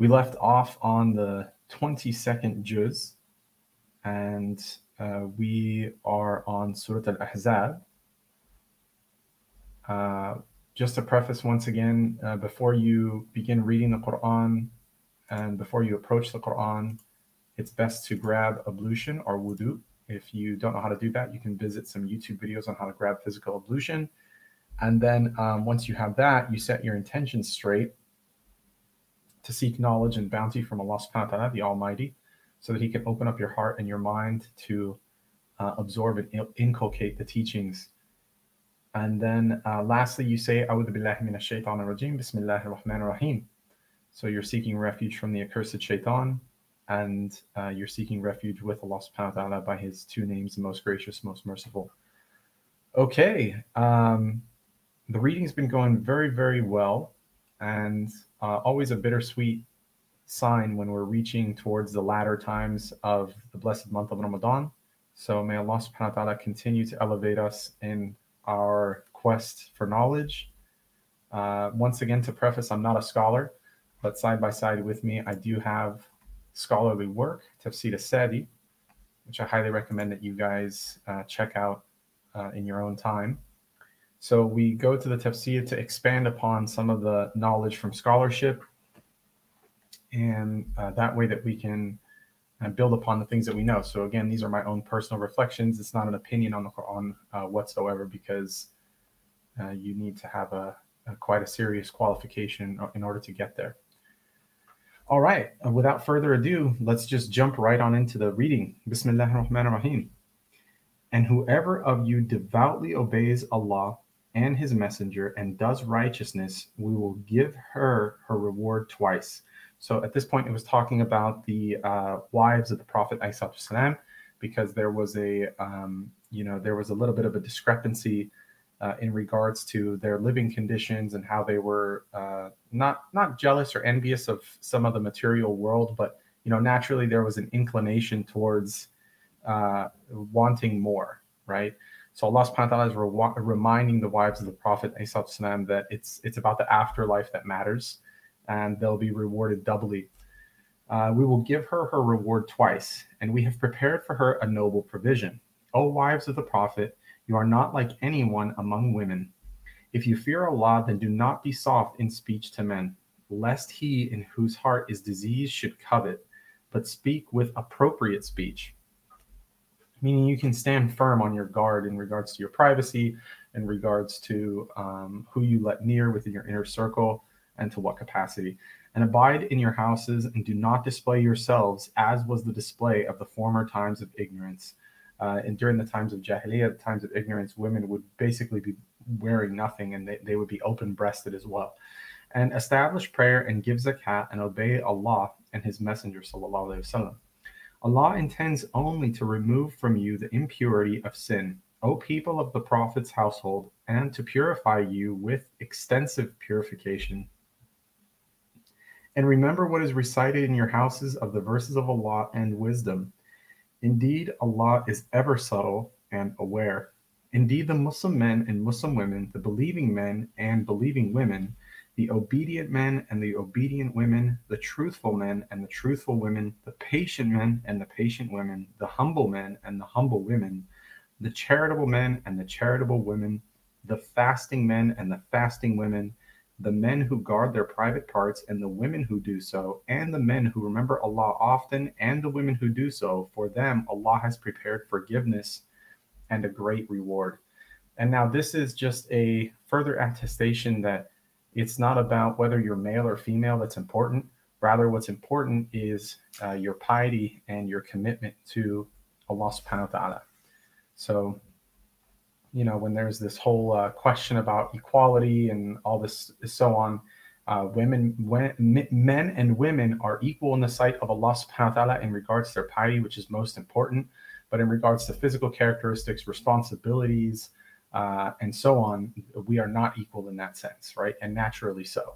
We left off on the 22nd juz, and uh, we are on Surat Al Ahzab. Uh, just to preface once again, uh, before you begin reading the Quran and before you approach the Quran, it's best to grab ablution or wudu. If you don't know how to do that, you can visit some YouTube videos on how to grab physical ablution. And then um, once you have that, you set your intentions straight to seek knowledge and bounty from Allah subhanahu wa ta'ala, the Almighty, so that He can open up your heart and your mind to uh, absorb and inculcate the teachings. And then uh, lastly, you say, A'udhu billahi minash shaitan rajim, bismillahir rahmanir rahim. So you're seeking refuge from the accursed shaitan, and uh, you're seeking refuge with Allah subhanahu wa ta'ala by His two names, the most gracious, most merciful. Okay. Um, the reading's been going very, very well, and uh, always a bittersweet sign when we're reaching towards the latter times of the blessed month of Ramadan. So may Allah subhanahu wa ta'ala continue to elevate us in our quest for knowledge. Uh, once again, to preface, I'm not a scholar, but side by side with me, I do have scholarly work, Tafsir Sadi, which I highly recommend that you guys uh, check out uh, in your own time. So we go to the tafsir to expand upon some of the knowledge from scholarship, and uh, that way that we can uh, build upon the things that we know. So again, these are my own personal reflections. It's not an opinion on the Quran uh, whatsoever, because uh, you need to have a, a, quite a serious qualification in order to get there. All right, uh, without further ado, let's just jump right on into the reading. Bismillah ar-Rahman ar-Rahim. And whoever of you devoutly obeys Allah and his messenger and does righteousness, we will give her her reward twice. So at this point, it was talking about the uh, wives of the Prophet Islam, because there was a um, you know there was a little bit of a discrepancy uh, in regards to their living conditions and how they were uh, not not jealous or envious of some of the material world, but you know naturally there was an inclination towards uh, wanting more, right? So Allah subhanahu wa ta'ala is re- reminding the wives of the Prophet that it's it's about the afterlife that matters and they'll be rewarded doubly. Uh, we will give her her reward twice, and we have prepared for her a noble provision. O wives of the Prophet, you are not like anyone among women. If you fear Allah, then do not be soft in speech to men, lest he in whose heart is disease should covet, but speak with appropriate speech meaning you can stand firm on your guard in regards to your privacy, in regards to um, who you let near within your inner circle, and to what capacity. And abide in your houses and do not display yourselves as was the display of the former times of ignorance. Uh, and during the times of Jahiliyyah, the times of ignorance, women would basically be wearing nothing and they, they would be open breasted as well. And establish prayer and give zakat and obey Allah and His Messenger. Sallallahu Alaihi Wasallam. Allah intends only to remove from you the impurity of sin, O people of the Prophet's household, and to purify you with extensive purification. And remember what is recited in your houses of the verses of Allah and wisdom. Indeed, Allah is ever subtle and aware. Indeed, the Muslim men and Muslim women, the believing men and believing women, the obedient men and the obedient women, the truthful men and the truthful women, the patient men and the patient women, the humble men and the humble women, the charitable men and the charitable women, the fasting men and the fasting women, the men who guard their private parts and the women who do so, and the men who remember Allah often and the women who do so. For them, Allah has prepared forgiveness and a great reward. And now, this is just a further attestation that it's not about whether you're male or female that's important. Rather, what's important is uh, your piety and your commitment to Allah subhanahu wa ta'ala. So, you know, when there's this whole uh, question about equality and all this so on, uh, women, when, men and women are equal in the sight of Allah subhanahu wa ta'ala in regards to their piety, which is most important. But in regards to physical characteristics, responsibilities, uh, and so on, we are not equal in that sense, right? And naturally so.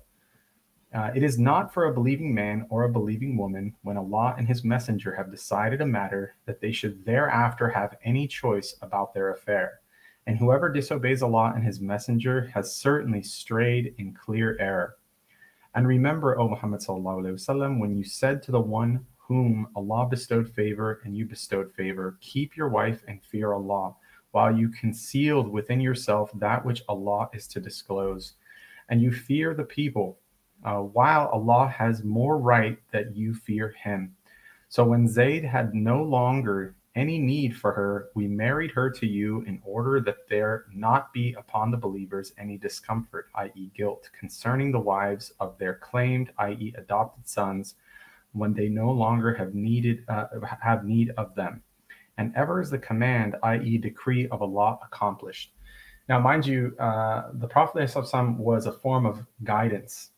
Uh, it is not for a believing man or a believing woman when Allah and his messenger have decided a matter that they should thereafter have any choice about their affair. And whoever disobeys Allah and his messenger has certainly strayed in clear error. And remember, O Muhammad وسلم, when you said to the one whom Allah bestowed favor and you bestowed favor, keep your wife and fear Allah, while you concealed within yourself that which Allah is to disclose. And you fear the people, uh, while Allah has more right that you fear Him. So when Zayd had no longer any need for her, we married her to you in order that there not be upon the believers any discomfort, i.e., guilt, concerning the wives of their claimed, i.e., adopted sons, when they no longer have needed uh, have need of them. And ever is the command, i.e., decree of Allah accomplished. Now, mind you, uh, the Prophet was a form of guidance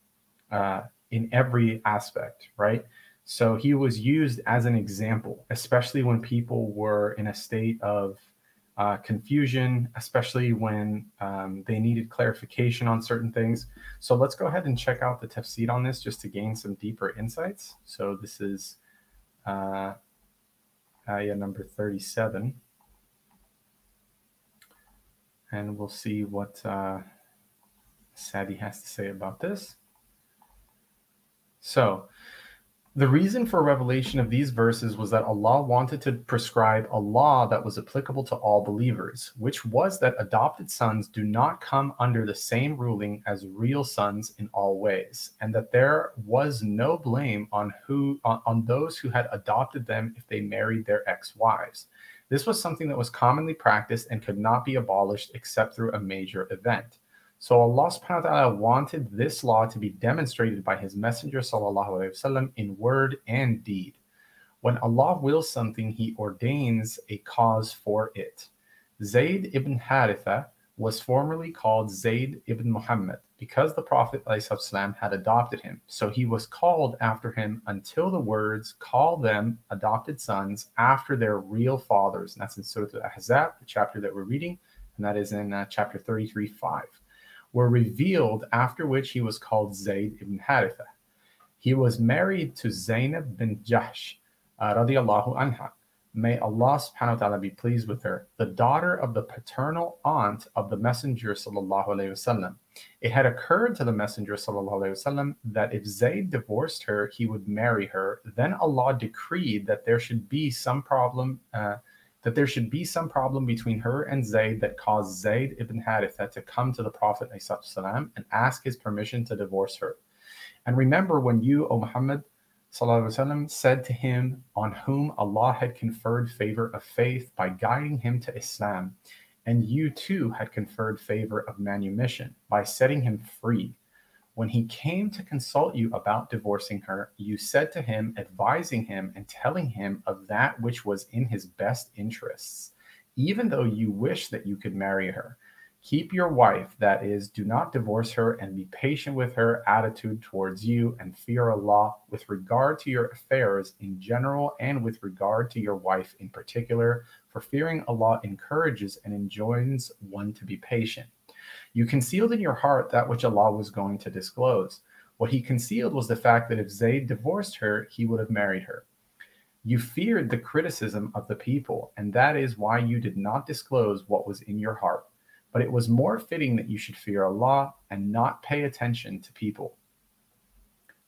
uh, in every aspect, right? So he was used as an example, especially when people were in a state of uh, confusion, especially when um, they needed clarification on certain things. So let's go ahead and check out the tafsir on this just to gain some deeper insights. So this is ayah number 37. And we'll see what uh, Sadi has to say about this. So, the reason for revelation of these verses was that Allah wanted to prescribe a law that was applicable to all believers, which was that adopted sons do not come under the same ruling as real sons in all ways, and that there was no blame on who on, on those who had adopted them if they married their ex-wives. This was something that was commonly practiced and could not be abolished except through a major event. So Allah subhanahu wa ta'ala wanted this law to be demonstrated by his messenger sallallahu in word and deed. When Allah wills something, he ordains a cause for it. Zayd ibn Haritha was formerly called Zayd ibn Muhammad because the Prophet ﷺ had adopted him. So he was called after him until the words call them adopted sons after their real fathers. And that's in Surah Al-Ahzab, the chapter that we're reading, and that is in uh, chapter 33, 5 were revealed, after which he was called Zayd ibn Haritha. He was married to Zainab bin Jahsh, uh, radiallahu anha. May Allah subhanahu wa ta'ala be pleased with her, the daughter of the paternal aunt of the Messenger sallallahu alayhi wasallam. It had occurred to the Messenger sallallahu alayhi wasallam that if Zayd divorced her, he would marry her. Then Allah decreed that there should be some problem, uh, that there should be some problem between her and Zayd that caused Zayd ibn Haritha to come to the Prophet ﷺ and ask his permission to divorce her. And remember when you, O Muhammad, وسلم, said to him, on whom Allah had conferred favor of faith by guiding him to Islam, and you too had conferred favor of manumission by setting him free when he came to consult you about divorcing her, you said to him, advising him and telling him of that which was in his best interests, even though you wish that you could marry her. Keep your wife, that is, do not divorce her, and be patient with her attitude towards you, and fear Allah with regard to your affairs in general and with regard to your wife in particular, for fearing Allah encourages and enjoins one to be patient. You concealed in your heart that which Allah was going to disclose. What he concealed was the fact that if Zayd divorced her, he would have married her. You feared the criticism of the people, and that is why you did not disclose what was in your heart. But it was more fitting that you should fear Allah and not pay attention to people.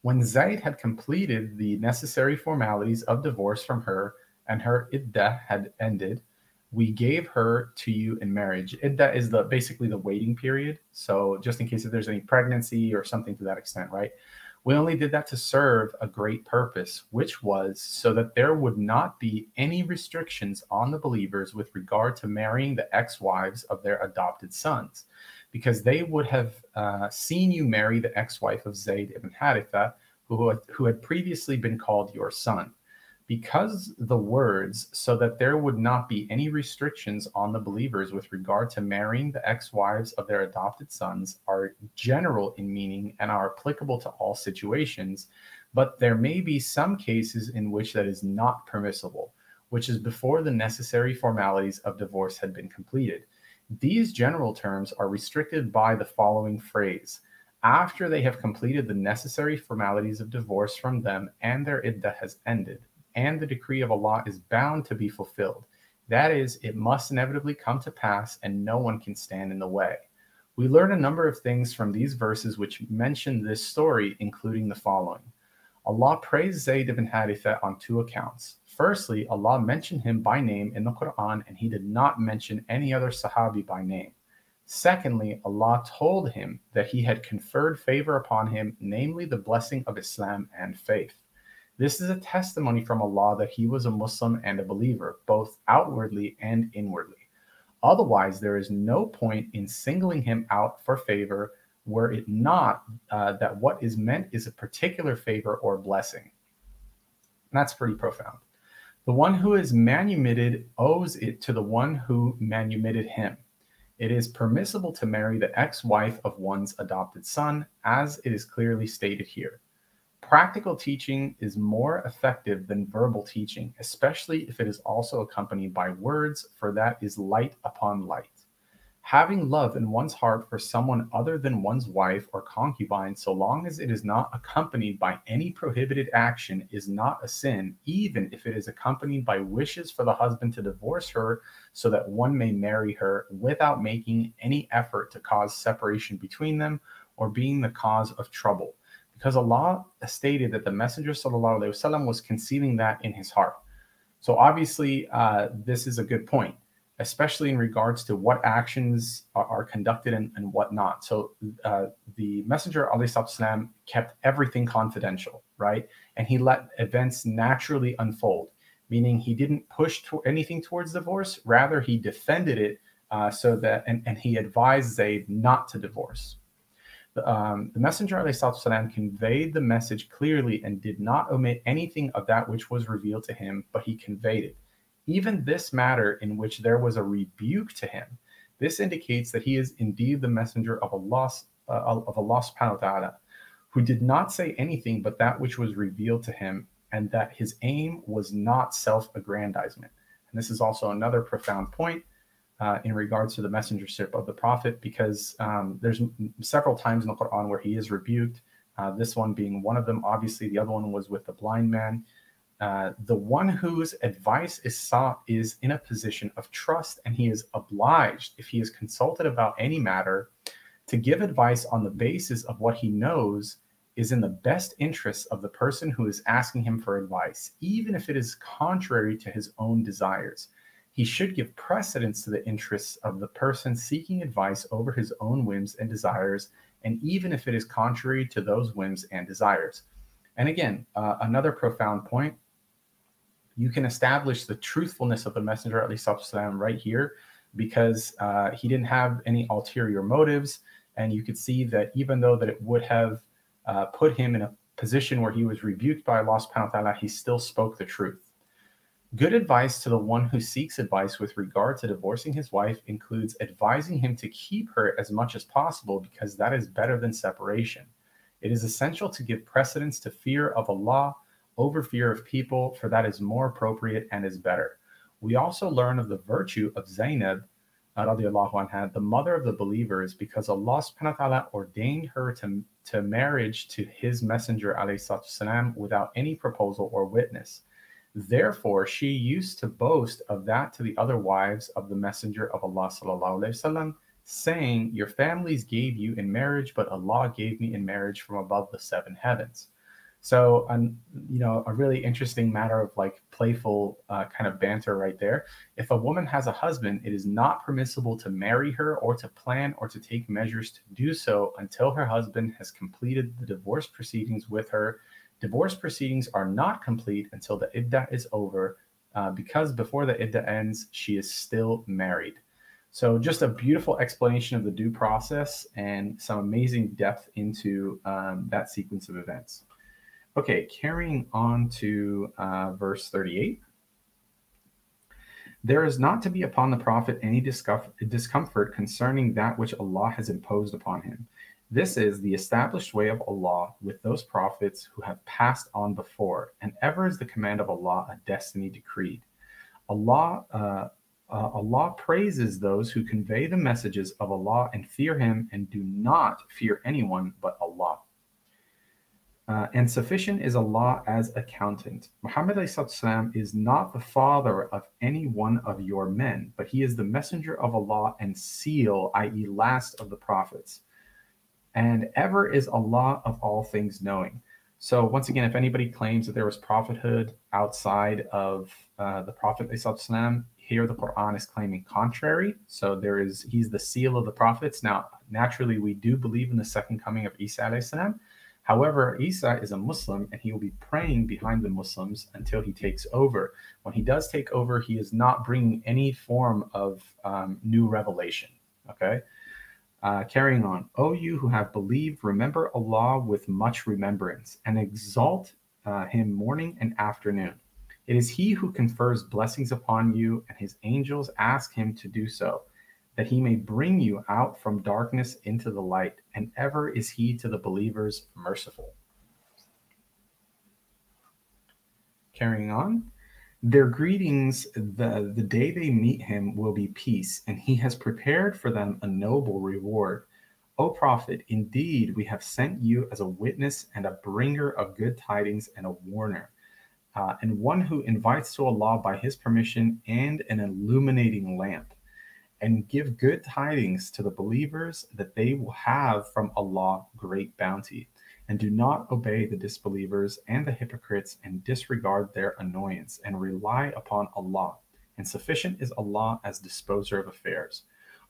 When Zayd had completed the necessary formalities of divorce from her and her iddah had ended, we gave her to you in marriage. That is the basically the waiting period. So just in case if there's any pregnancy or something to that extent, right? We only did that to serve a great purpose, which was so that there would not be any restrictions on the believers with regard to marrying the ex-wives of their adopted sons, because they would have uh, seen you marry the ex-wife of Zayd ibn Haritha, who who had previously been called your son because the words, so that there would not be any restrictions on the believers with regard to marrying the ex wives of their adopted sons, are general in meaning and are applicable to all situations, but there may be some cases in which that is not permissible, which is before the necessary formalities of divorce had been completed. These general terms are restricted by the following phrase after they have completed the necessary formalities of divorce from them and their iddah has ended and the decree of Allah is bound to be fulfilled. That is, it must inevitably come to pass, and no one can stand in the way. We learn a number of things from these verses which mention this story, including the following. Allah praised Zayd ibn Haritha on two accounts. Firstly, Allah mentioned him by name in the Quran, and he did not mention any other Sahabi by name. Secondly, Allah told him that he had conferred favor upon him, namely the blessing of Islam and faith. This is a testimony from Allah that he was a Muslim and a believer, both outwardly and inwardly. Otherwise, there is no point in singling him out for favor were it not uh, that what is meant is a particular favor or blessing. And that's pretty profound. The one who is manumitted owes it to the one who manumitted him. It is permissible to marry the ex wife of one's adopted son, as it is clearly stated here. Practical teaching is more effective than verbal teaching, especially if it is also accompanied by words, for that is light upon light. Having love in one's heart for someone other than one's wife or concubine, so long as it is not accompanied by any prohibited action, is not a sin, even if it is accompanied by wishes for the husband to divorce her so that one may marry her without making any effort to cause separation between them or being the cause of trouble because Allah stated that the Messenger وسلم, was concealing that in his heart. So obviously, uh, this is a good point, especially in regards to what actions are, are conducted and, and what not. So uh, the Messenger والسلام, kept everything confidential, right? And he let events naturally unfold, meaning he didn't push to anything towards divorce. Rather, he defended it uh, so that, and, and he advised Zayd not to divorce, um, the messenger salam, conveyed the message clearly and did not omit anything of that which was revealed to him, but he conveyed it. Even this matter in which there was a rebuke to him, this indicates that he is indeed the messenger of Allah, uh, of Allah subhanahu wa ta'ala, who did not say anything but that which was revealed to him, and that his aim was not self aggrandizement. And this is also another profound point uh, in regards to the messengership of the prophet because um, there's several times in the Quran where he is rebuked. Uh, this one being one of them. Obviously, the other one was with the blind man. Uh, the one whose advice is sought is in a position of trust, and he is obliged, if he is consulted about any matter, to give advice on the basis of what he knows is in the best interests of the person who is asking him for advice, even if it is contrary to his own desires he should give precedence to the interests of the person seeking advice over his own whims and desires, and even if it is contrary to those whims and desires. And again, uh, another profound point you can establish the truthfulness of the messenger, at least up to them right here, because uh, he didn't have any ulterior motives. And you could see that even though that it would have uh, put him in a position where he was rebuked by Allah subhanahu he still spoke the truth. Good advice to the one who seeks advice with regard to divorcing his wife includes advising him to keep her as much as possible because that is better than separation. It is essential to give precedence to fear of Allah over fear of people, for that is more appropriate and is better. We also learn of the virtue of Zainab, uh, anha, the mother of the believers, because Allah subhanahu wa ta'ala ordained her to, to marriage to his messenger salam, without any proposal or witness. Therefore, she used to boast of that to the other wives of the Messenger of Allah, وسلم, saying, Your families gave you in marriage, but Allah gave me in marriage from above the seven heavens. So, um, you know, a really interesting matter of like playful uh, kind of banter right there. If a woman has a husband, it is not permissible to marry her or to plan or to take measures to do so until her husband has completed the divorce proceedings with her Divorce proceedings are not complete until the iddah is over, uh, because before the iddah ends, she is still married. So, just a beautiful explanation of the due process and some amazing depth into um, that sequence of events. Okay, carrying on to uh, verse 38. There is not to be upon the prophet any discomfort concerning that which Allah has imposed upon him this is the established way of Allah with those prophets who have passed on before, and ever is the command of Allah a destiny decreed. Allah, uh, uh, Allah praises those who convey the messages of Allah and fear Him and do not fear anyone but Allah. Uh, and sufficient is Allah as accountant. Muhammad is not the father of any one of your men, but he is the messenger of Allah and seal, i.e., last of the prophets. And ever is Allah of all things knowing. So, once again, if anybody claims that there was prophethood outside of uh, the Prophet, here the Quran is claiming contrary. So, there is, he's the seal of the prophets. Now, naturally, we do believe in the second coming of Isa. However, Isa is a Muslim and he will be praying behind the Muslims until he takes over. When he does take over, he is not bringing any form of um, new revelation. Okay. Uh, carrying on. O you who have believed, remember Allah with much remembrance and exalt uh, him morning and afternoon. It is he who confers blessings upon you, and his angels ask him to do so that he may bring you out from darkness into the light, and ever is he to the believers merciful. Carrying on, their greetings the, the day they meet him will be peace, and he has prepared for them a noble reward. O Prophet, indeed we have sent you as a witness and a bringer of good tidings and a warner, uh, and one who invites to Allah by his permission and an illuminating lamp and give good tidings to the believers that they will have from Allah great bounty. And do not obey the disbelievers and the hypocrites and disregard their annoyance and rely upon Allah. And sufficient is Allah as disposer of affairs.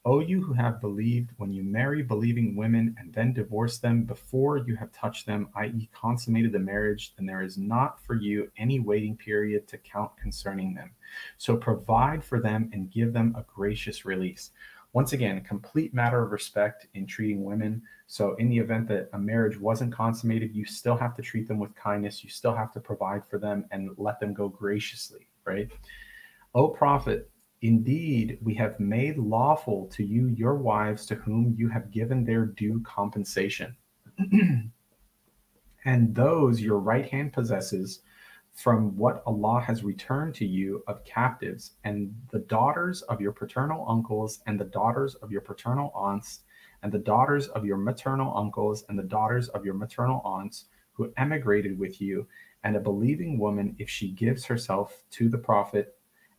O you who have believed, when you marry believing women and then divorce them before you have touched them, i.e., consummated the marriage, then there is not for you any waiting period to count concerning them. So provide for them and give them a gracious release. Once again, complete matter of respect in treating women. So, in the event that a marriage wasn't consummated, you still have to treat them with kindness. You still have to provide for them and let them go graciously, right? O Prophet, Indeed, we have made lawful to you your wives to whom you have given their due compensation, and those your right hand possesses from what Allah has returned to you of captives, and the daughters of your paternal uncles, and the daughters of your paternal aunts, and the daughters of your maternal uncles, and the daughters of your maternal aunts who emigrated with you, and a believing woman, if she gives herself to the Prophet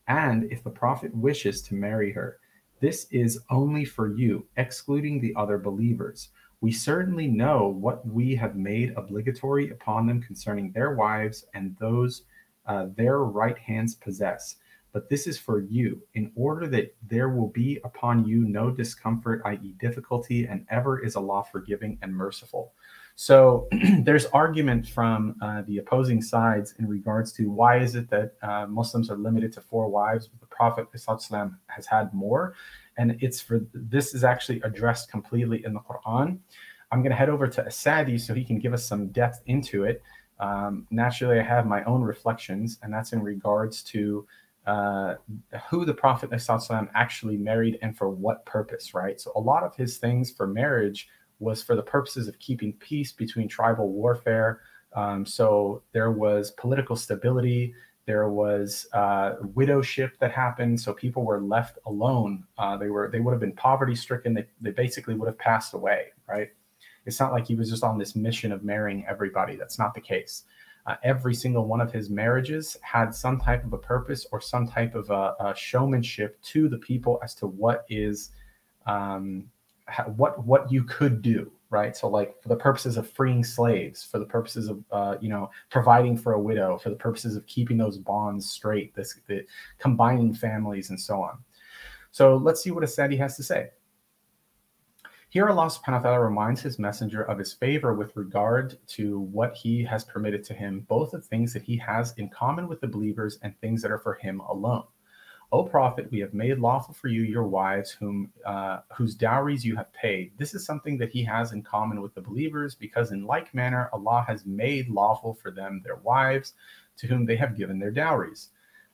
and if the prophet wishes to marry her. This is only for you, excluding the other believers. We certainly know what we have made obligatory upon them concerning their wives and those uh, their right hands possess. But this is for you, in order that there will be upon you no discomfort, i.e., difficulty, and ever is Allah forgiving and merciful. So there's argument from uh, the opposing sides in regards to why is it that uh, Muslims are limited to four wives, but the Prophet Islam has had more, and it's for this is actually addressed completely in the Quran. I'm going to head over to Asadi so he can give us some depth into it. Um, naturally, I have my own reflections, and that's in regards to uh, who the Prophet ﷺ actually married and for what purpose, right? So, a lot of his things for marriage was for the purposes of keeping peace between tribal warfare. Um, so there was political stability. There was uh, widowship that happened, so people were left alone. Uh, they were they would have been poverty stricken. They they basically would have passed away. Right? It's not like he was just on this mission of marrying everybody. That's not the case. Uh, every single one of his marriages had some type of a purpose or some type of a, a showmanship to the people as to what is um, what what you could do right? So like for the purposes of freeing slaves for the purposes of uh, you know providing for a widow for the purposes of keeping those bonds straight this the combining families and so on. So let's see what asadi has to say. Here allah subhanahu wa ta'ala reminds his messenger of his favor with regard to what he has permitted to him both the things that he has in common with the believers and things that are for him alone O prophet, we have made lawful for you your wives, whom uh, whose dowries you have paid. This is something that he has in common with the believers, because in like manner Allah has made lawful for them their wives, to whom they have given their dowries.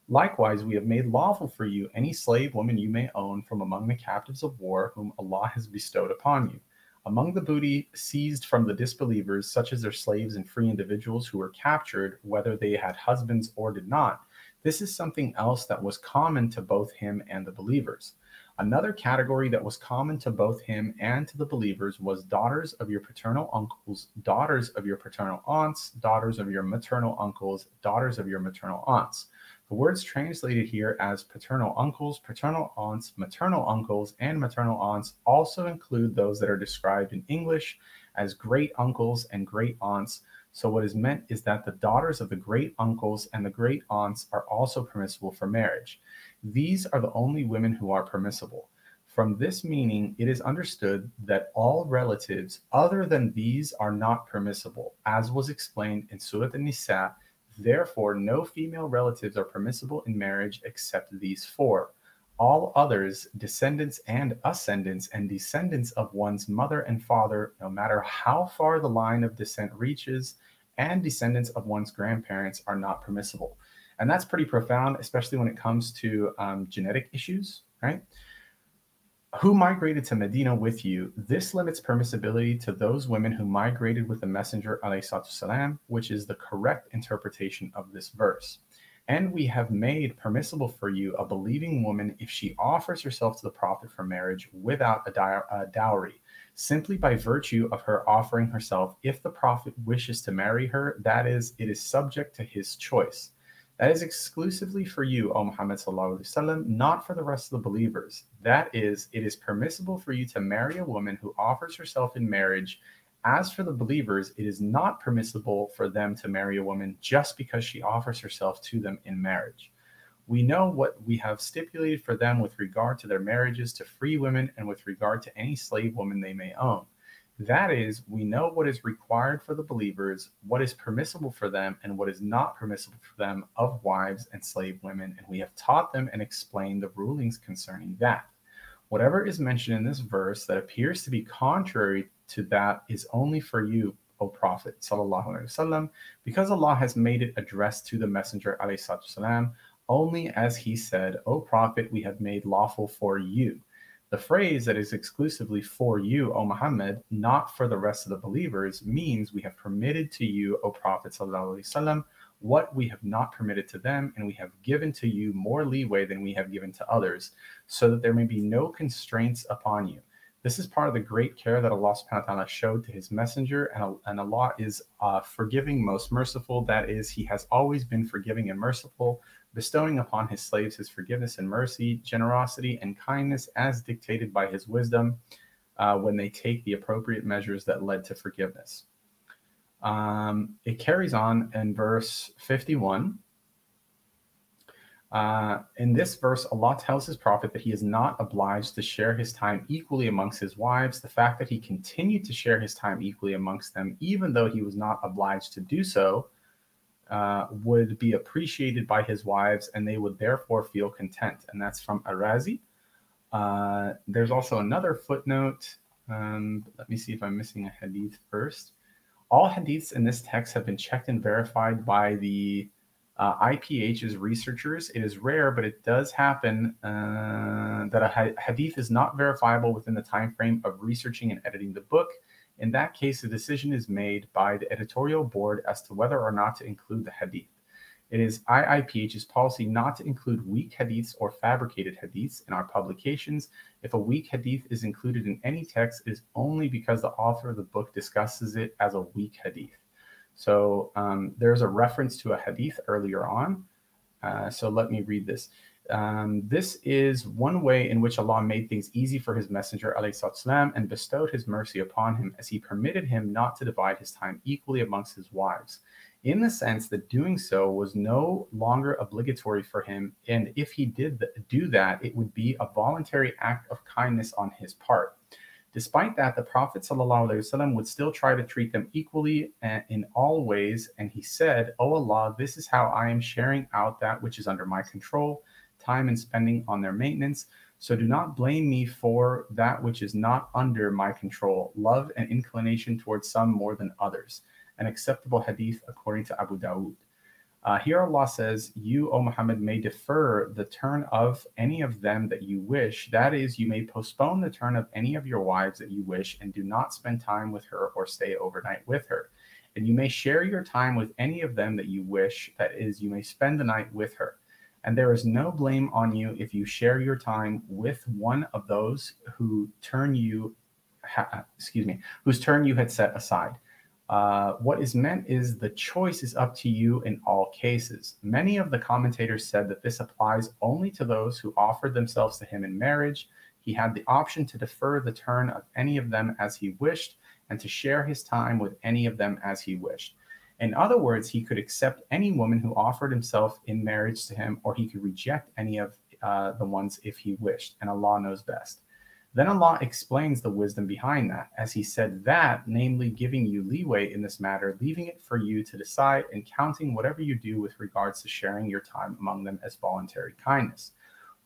Likewise, we have made lawful for you any slave woman you may own from among the captives of war, whom Allah has bestowed upon you. Among the booty seized from the disbelievers, such as their slaves and free individuals who were captured, whether they had husbands or did not this is something else that was common to both him and the believers. Another category that was common to both him and to the believers was daughters of your paternal uncles, daughters of your paternal aunts, daughters of your maternal uncles, daughters of your maternal aunts. The words translated here as paternal uncles, paternal aunts, maternal uncles, and maternal aunts also include those that are described in English as great uncles and great aunts. So, what is meant is that the daughters of the great uncles and the great aunts are also permissible for marriage. These are the only women who are permissible. From this meaning, it is understood that all relatives other than these are not permissible, as was explained in Surah An-Nisa. Therefore, no female relatives are permissible in marriage except these four. All others, descendants and ascendants, and descendants of one's mother and father, no matter how far the line of descent reaches, and descendants of one's grandparents are not permissible. And that's pretty profound, especially when it comes to um, genetic issues, right? Who migrated to Medina with you? This limits permissibility to those women who migrated with the Messenger, salam, which is the correct interpretation of this verse. And we have made permissible for you a believing woman if she offers herself to the prophet for marriage without a, dowry, simply by virtue of her offering herself. If the prophet wishes to marry her, that is, it is subject to his choice. That is exclusively for you, O Muhammad sallallahu alaihi wasallam, not for the rest of the believers. That is, it is permissible for you to marry a woman who offers herself in marriage as for the believers, it is not permissible for them to marry a woman just because she offers herself to them in marriage. We know what we have stipulated for them with regard to their marriages to free women and with regard to any slave woman they may own. That is, we know what is required for the believers, what is permissible for them, and what is not permissible for them of wives and slave women, and we have taught them and explained the rulings concerning that Whatever is mentioned in this verse that appears to be contrary to that is only for you, O Prophet, وسلم, because Allah has made it addressed to the Messenger, والسلام, only as He said, O Prophet, we have made lawful for you. The phrase that is exclusively for you, O Muhammad, not for the rest of the believers, means we have permitted to you, O Prophet, وسلم, what we have not permitted to them, and we have given to you more leeway than we have given to others, so that there may be no constraints upon you. This is part of the great care that Allah subhanahu wa ta'ala showed to his messenger, and, and Allah is uh, forgiving, most merciful. That is, He has always been forgiving and merciful, bestowing upon his slaves his forgiveness and mercy, generosity and kindness as dictated by his wisdom uh, when they take the appropriate measures that led to forgiveness. Um, it carries on in verse 51. Uh, in this verse, Allah tells his prophet that he is not obliged to share his time equally amongst his wives. The fact that he continued to share his time equally amongst them, even though he was not obliged to do so, uh, would be appreciated by his wives and they would therefore feel content. And that's from Arazi. Uh, there's also another footnote. Um, let me see if I'm missing a hadith first. All hadiths in this text have been checked and verified by the uh, IIPH's researchers. It is rare, but it does happen uh, that a hadith is not verifiable within the time frame of researching and editing the book. In that case, a decision is made by the editorial board as to whether or not to include the hadith. It is IIPH's policy not to include weak hadiths or fabricated hadiths in our publications. If a weak hadith is included in any text, it is only because the author of the book discusses it as a weak hadith. So um, there's a reference to a hadith earlier on. Uh, so let me read this. Um, this is one way in which Allah made things easy for his messenger والسلام, and bestowed his mercy upon him as he permitted him not to divide his time equally amongst his wives, in the sense that doing so was no longer obligatory for him. And if he did do that, it would be a voluntary act of kindness on his part. Despite that, the Prophet ﷺ would still try to treat them equally in all ways. And he said, O Allah, this is how I am sharing out that which is under my control time and spending on their maintenance. So do not blame me for that which is not under my control, love and inclination towards some more than others. An acceptable hadith according to Abu Dawud. Uh, here Allah says, You, O Muhammad, may defer the turn of any of them that you wish. That is, you may postpone the turn of any of your wives that you wish and do not spend time with her or stay overnight with her. And you may share your time with any of them that you wish. That is, you may spend the night with her And there is no blame on you if you share your time with one of those who turn you, ha, excuse me, whose turn you had set aside. Uh, what is meant is the choice is up to you in all cases. Many of the commentators said that this applies only to those who offered themselves to him in marriage. He had the option to defer the turn of any of them as he wished and to share his time with any of them as he wished. In other words, he could accept any woman who offered himself in marriage to him, or he could reject any of uh, the ones if he wished, and Allah knows best. Then Allah explains the wisdom behind that, as He said that, namely giving you leeway in this matter, leaving it for you to decide and counting whatever you do with regards to sharing your time among them as voluntary kindness,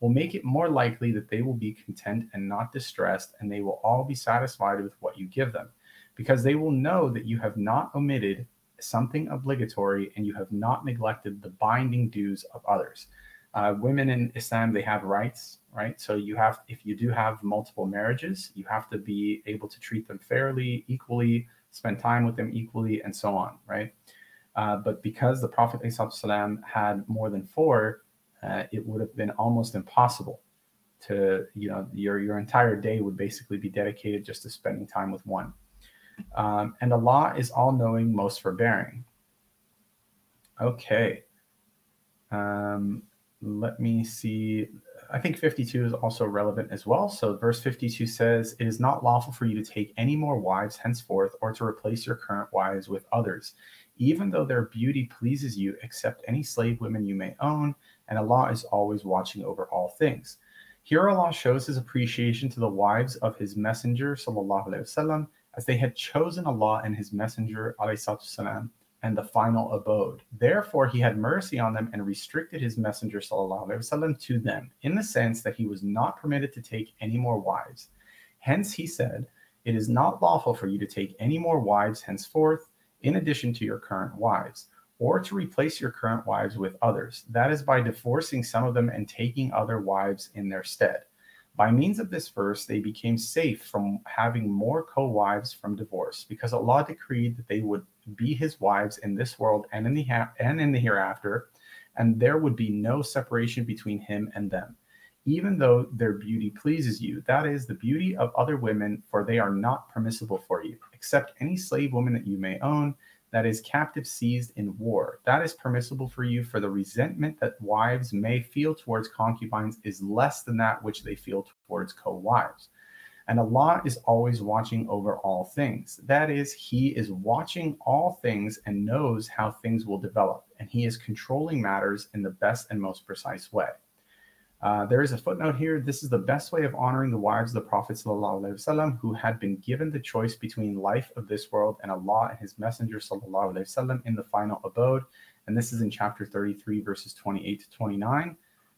will make it more likely that they will be content and not distressed, and they will all be satisfied with what you give them, because they will know that you have not omitted something obligatory and you have not neglected the binding dues of others. Uh, women in Islam, they have rights, right? So you have, if you do have multiple marriages, you have to be able to treat them fairly, equally, spend time with them equally, and so on, right? Uh, but because the Prophet ﷺ had more than four, uh, it would have been almost impossible to, you know, your your entire day would basically be dedicated just to spending time with one. Um, and Allah is all knowing, most forbearing. Okay. Um, let me see. I think 52 is also relevant as well. So, verse 52 says, It is not lawful for you to take any more wives henceforth or to replace your current wives with others, even though their beauty pleases you, except any slave women you may own, and Allah is always watching over all things. Here, Allah shows his appreciation to the wives of his messenger, sallallahu alaihi wasallam, as they had chosen Allah and his messenger, والسلام, and the final abode. Therefore, he had mercy on them and restricted his messenger وسلم, to them, in the sense that he was not permitted to take any more wives. Hence, he said, It is not lawful for you to take any more wives henceforth, in addition to your current wives, or to replace your current wives with others. That is by divorcing some of them and taking other wives in their stead. By means of this verse, they became safe from having more co wives from divorce, because Allah decreed that they would be his wives in this world and in the, ha- and in the hereafter, and there would be no separation between him and them. Even though their beauty pleases you, that is, the beauty of other women, for they are not permissible for you, except any slave woman that you may own, that is captive seized in war. That is permissible for you, for the resentment that wives may feel towards concubines is less than that which they feel towards co wives. And Allah is always watching over all things. That is, He is watching all things and knows how things will develop, and He is controlling matters in the best and most precise way. Uh, there is a footnote here. This is the best way of honoring the wives of the Prophet وسلم, who had been given the choice between life of this world and Allah and His Messenger وسلم, in the final abode. And this is in chapter 33, verses 28 to 29,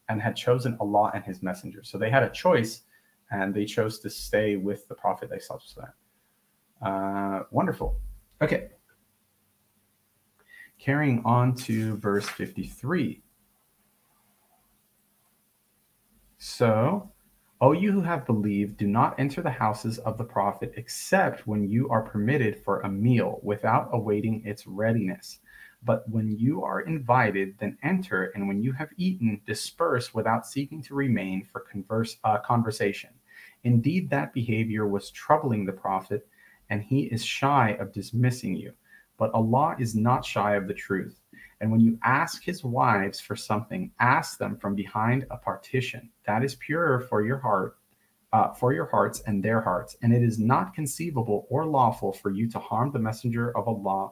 and had chosen Allah and His Messenger. So they had a choice, and they chose to stay with the Prophet. Uh, wonderful. Okay. Carrying on to verse 53. So, O you who have believed, do not enter the houses of the prophet except when you are permitted for a meal without awaiting its readiness. But when you are invited, then enter, and when you have eaten, disperse without seeking to remain for converse, uh, conversation. Indeed, that behavior was troubling the prophet, and he is shy of dismissing you. But Allah is not shy of the truth. And when you ask his wives for something, ask them from behind a partition. That is purer for your heart, uh, for your hearts and their hearts. And it is not conceivable or lawful for you to harm the messenger of Allah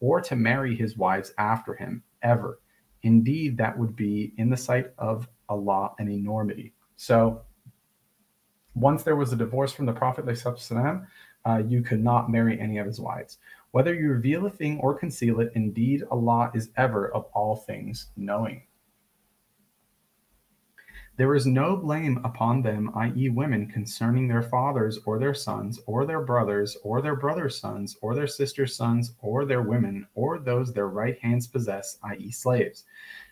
or to marry his wives after him ever. Indeed, that would be in the sight of Allah an enormity. So once there was a divorce from the Prophet, uh, you could not marry any of his wives. Whether you reveal a thing or conceal it, indeed Allah is ever of all things knowing. There is no blame upon them, i.e., women, concerning their fathers or their sons or their brothers or their brothers' sons or their sisters' sons or their women or those their right hands possess, i.e., slaves.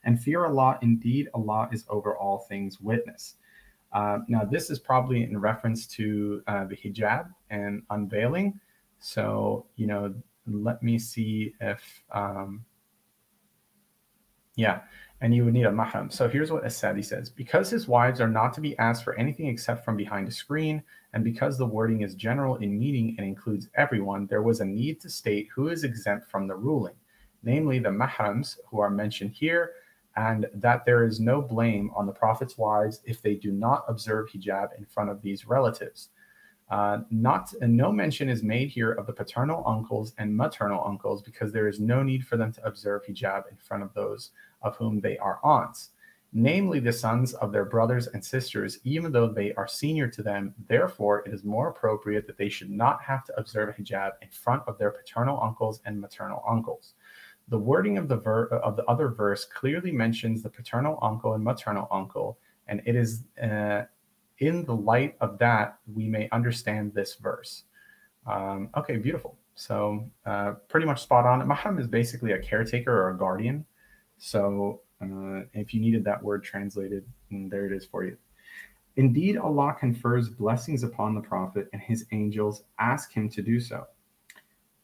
And fear Allah, indeed, Allah is over all things witness. Uh, now, this is probably in reference to uh, the hijab and unveiling. So, you know, let me see if um, Yeah, and you would need a mahram. So here's what Asadi says Because his wives are not to be asked for anything except from behind a screen, and because the wording is general in meaning and includes everyone, there was a need to state who is exempt from the ruling, namely the mahrams who are mentioned here, and that there is no blame on the Prophet's wives if they do not observe hijab in front of these relatives. Uh, not and no mention is made here of the paternal uncles and maternal uncles because there is no need for them to observe hijab in front of those of whom they are aunts, namely the sons of their brothers and sisters, even though they are senior to them. Therefore, it is more appropriate that they should not have to observe hijab in front of their paternal uncles and maternal uncles. The wording of the ver- of the other verse clearly mentions the paternal uncle and maternal uncle, and it is uh, in the light of that, we may understand this verse. Um, okay, beautiful. So, uh, pretty much spot on. Mahram is basically a caretaker or a guardian. So, uh, if you needed that word translated, mm, there it is for you. Indeed, Allah confers blessings upon the Prophet, and his angels ask him to do so.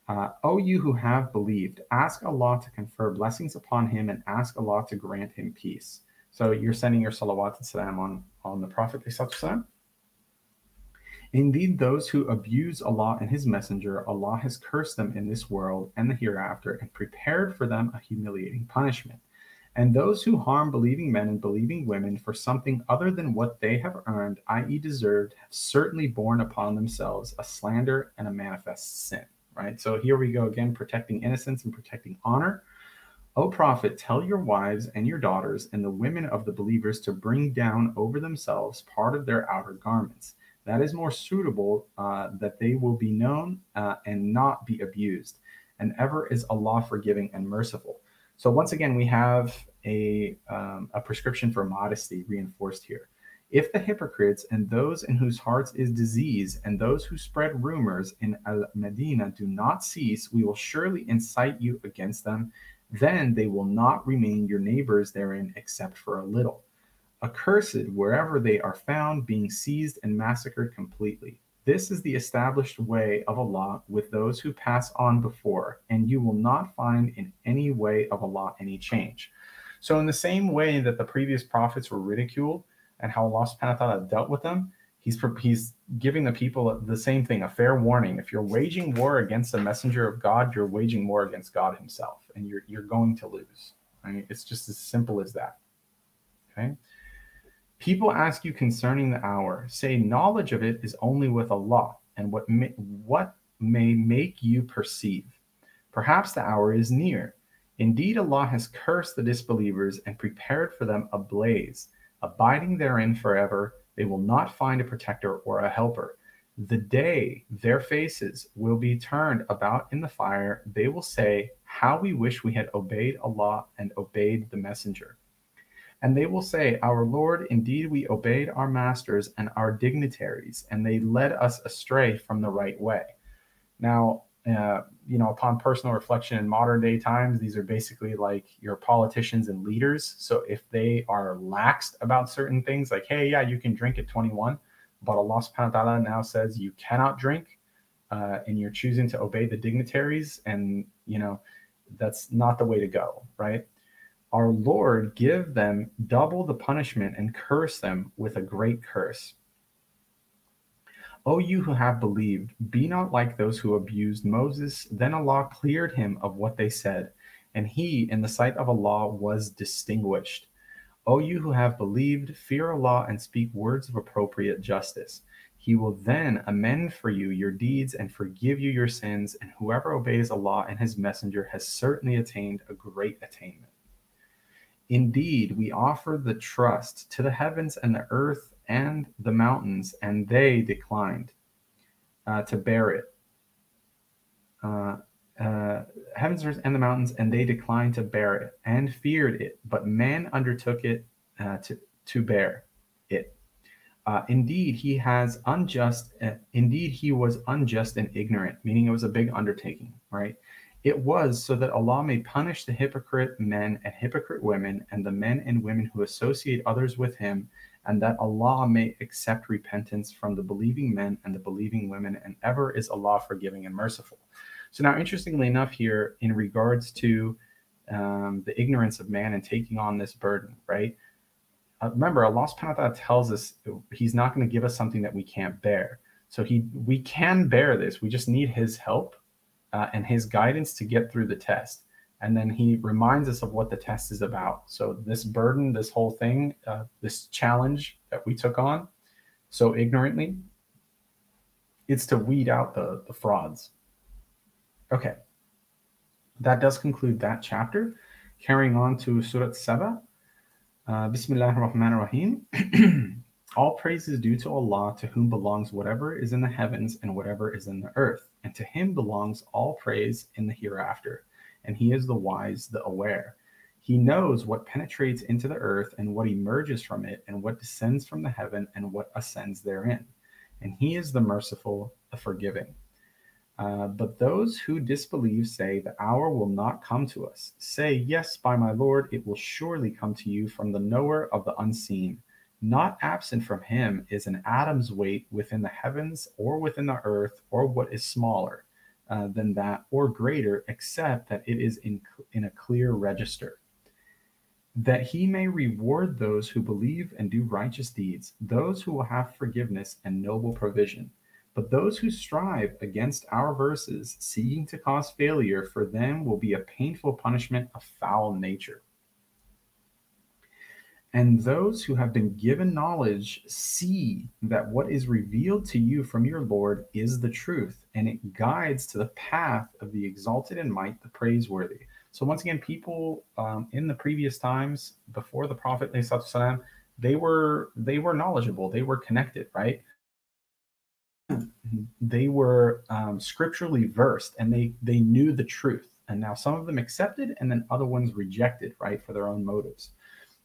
Uh, o you who have believed, ask Allah to confer blessings upon him and ask Allah to grant him peace. So you're sending your salawat and salam on, on the Prophet. Indeed, those who abuse Allah and His Messenger, Allah has cursed them in this world and the hereafter and prepared for them a humiliating punishment. And those who harm believing men and believing women for something other than what they have earned, i.e., deserved, have certainly borne upon themselves a slander and a manifest sin. Right? So here we go again, protecting innocence and protecting honor. O prophet, tell your wives and your daughters and the women of the believers to bring down over themselves part of their outer garments. That is more suitable uh, that they will be known uh, and not be abused. And ever is Allah forgiving and merciful. So once again, we have a, um, a prescription for modesty reinforced here. If the hypocrites and those in whose hearts is disease and those who spread rumors in Al Medina do not cease, we will surely incite you against them then they will not remain your neighbors therein except for a little. Accursed wherever they are found, being seized and massacred completely. This is the established way of Allah with those who pass on before, and you will not find in any way of Allah any change. So, in the same way that the previous prophets were ridiculed and how Allah subhanahu wa ta'ala dealt with them, he's he's giving the people the same thing a fair warning. If you're waging war against a messenger of god you're waging war against god himself and you're you're going to lose right? It's just as simple as that okay? People ask you concerning the hour say knowledge of it is only with allah and what may, what may make you perceive. Perhaps the hour is near. Indeed allah has cursed the disbelievers and prepared for them a blaze abiding therein forever they will not find a protector or a helper. The day their faces will be turned about in the fire, they will say, How we wish we had obeyed Allah and obeyed the Messenger. And they will say, Our Lord, indeed we obeyed our masters and our dignitaries, and they led us astray from the right way. Now, uh, you know, upon personal reflection in modern day times, these are basically like your politicians and leaders. So if they are laxed about certain things, like, hey, yeah, you can drink at 21, but Allah subhanahu wa ta'ala now says you cannot drink, uh, and you're choosing to obey the dignitaries, and you know, that's not the way to go, right? Our Lord give them double the punishment and curse them with a great curse. O you who have believed, be not like those who abused Moses. Then Allah cleared him of what they said, and he, in the sight of Allah, was distinguished. O you who have believed, fear Allah and speak words of appropriate justice. He will then amend for you your deeds and forgive you your sins, and whoever obeys Allah and His Messenger has certainly attained a great attainment. Indeed, we offer the trust to the heavens and the earth and the mountains, and they declined uh, to bear it. Uh, uh, heavens and the mountains, and they declined to bear it and feared it, but man undertook it uh, to to bear it. Uh, indeed, he has unjust. Uh, indeed, he was unjust and ignorant, meaning it was a big undertaking, right? It was so that Allah may punish the hypocrite men and hypocrite women, and the men and women who associate others with Him, and that Allah may accept repentance from the believing men and the believing women, and ever is Allah forgiving and merciful. So, now, interestingly enough, here in regards to um, the ignorance of man and taking on this burden, right? Uh, remember, Allah subhanahu wa ta'ala tells us He's not going to give us something that we can't bear. So he, we can bear this. We just need His help uh, and His guidance to get through the test. And then He reminds us of what the test is about. So this burden, this whole thing, uh, this challenge that we took on so ignorantly, it's to weed out the, the frauds. Okay, that does conclude that chapter. Carrying on to Surat Saba. Uh, Bismillah ar-Rahman ar-Rahim. All praise is due to Allah, to whom belongs whatever is in the heavens and whatever is in the earth, and to him belongs all praise in the hereafter. And he is the wise, the aware. He knows what penetrates into the earth and what emerges from it, and what descends from the heaven and what ascends therein. And he is the merciful, the forgiving. Uh, but those who disbelieve say, The hour will not come to us. Say, Yes, by my Lord, it will surely come to you from the knower of the unseen. Not absent from him is an atom's weight within the heavens or within the earth, or what is smaller uh, than that or greater, except that it is in, in a clear register. That he may reward those who believe and do righteous deeds, those who will have forgiveness and noble provision but those who strive against our verses, seeking to cause failure, for them will be a painful punishment of foul nature. And those who have been given knowledge see that what is revealed to you from your Lord is the truth, and it guides to the path of the exalted in might, the praiseworthy. So once again, people um, in the previous times before the Prophet, they were they were knowledgeable, they were connected, right? they were um, scripturally versed and they they knew the truth and now some of them accepted and then other ones rejected right for their own motives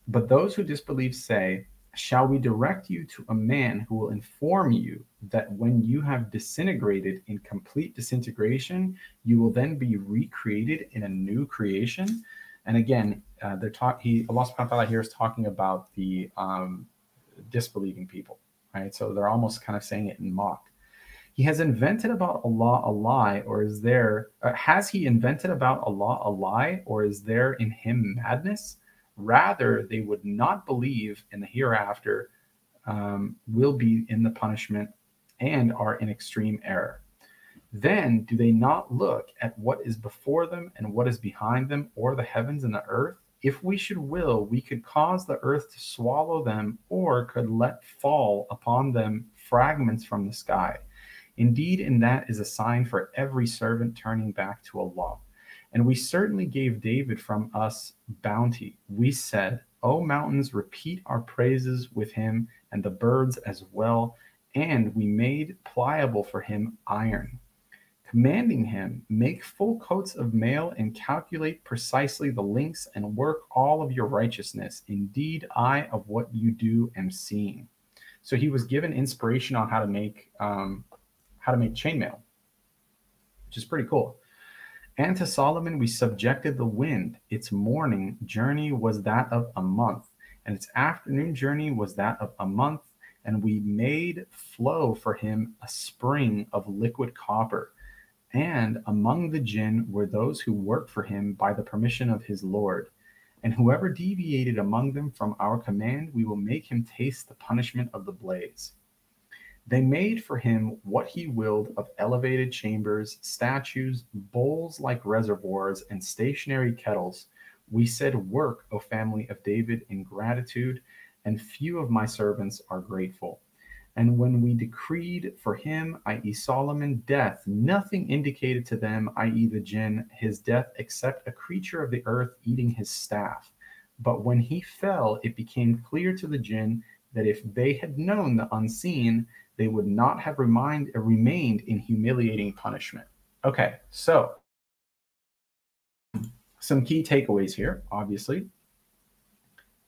but those who disbelieve say shall we direct you to a man who will inform you that when you have disintegrated in complete disintegration you will then be recreated in a new creation? And again uh, they're talking he allah subhanahu wa ta'ala here is talking about the um, disbelieving people right? So they're almost kind of saying it in mock. He has invented about Allah a lie, or is there, uh, has he invented about Allah a lie, or is there in him madness? Rather, they would not believe in the hereafter, um, will be in the punishment, and are in extreme error. Then do they not look at what is before them and what is behind them, or the heavens and the earth? If we should will, we could cause the earth to swallow them, or could let fall upon them fragments from the sky. Indeed, in that is a sign for every servant turning back to Allah. And we certainly gave David from us bounty. We said, O mountains, repeat our praises with him, and the birds as well. And we made pliable for him iron, commanding him, Make full coats of mail and calculate precisely the links and work all of your righteousness. Indeed, I of what you do am seeing. So he was given inspiration on how to make um, how to make chainmail, which is pretty cool. And to Solomon we subjected the wind. Its morning journey was that of a month, and its afternoon journey was that of a month. And we made flow for him a spring of liquid copper. And among the jinn were those who worked for him by the permission of his Lord. And whoever deviated among them from our command, we will make him taste the punishment of the blaze. They made for him what he willed of elevated chambers, statues, bowls like reservoirs, and stationary kettles. We said, Work, O family of David, in gratitude, and few of my servants are grateful. And when we decreed for him, i.e., Solomon, death, nothing indicated to them, i.e., the jinn, his death except a creature of the earth eating his staff. But when he fell, it became clear to the jinn that if they had known the unseen, they would not have remind, remained in humiliating punishment. Okay, so some key takeaways here, obviously.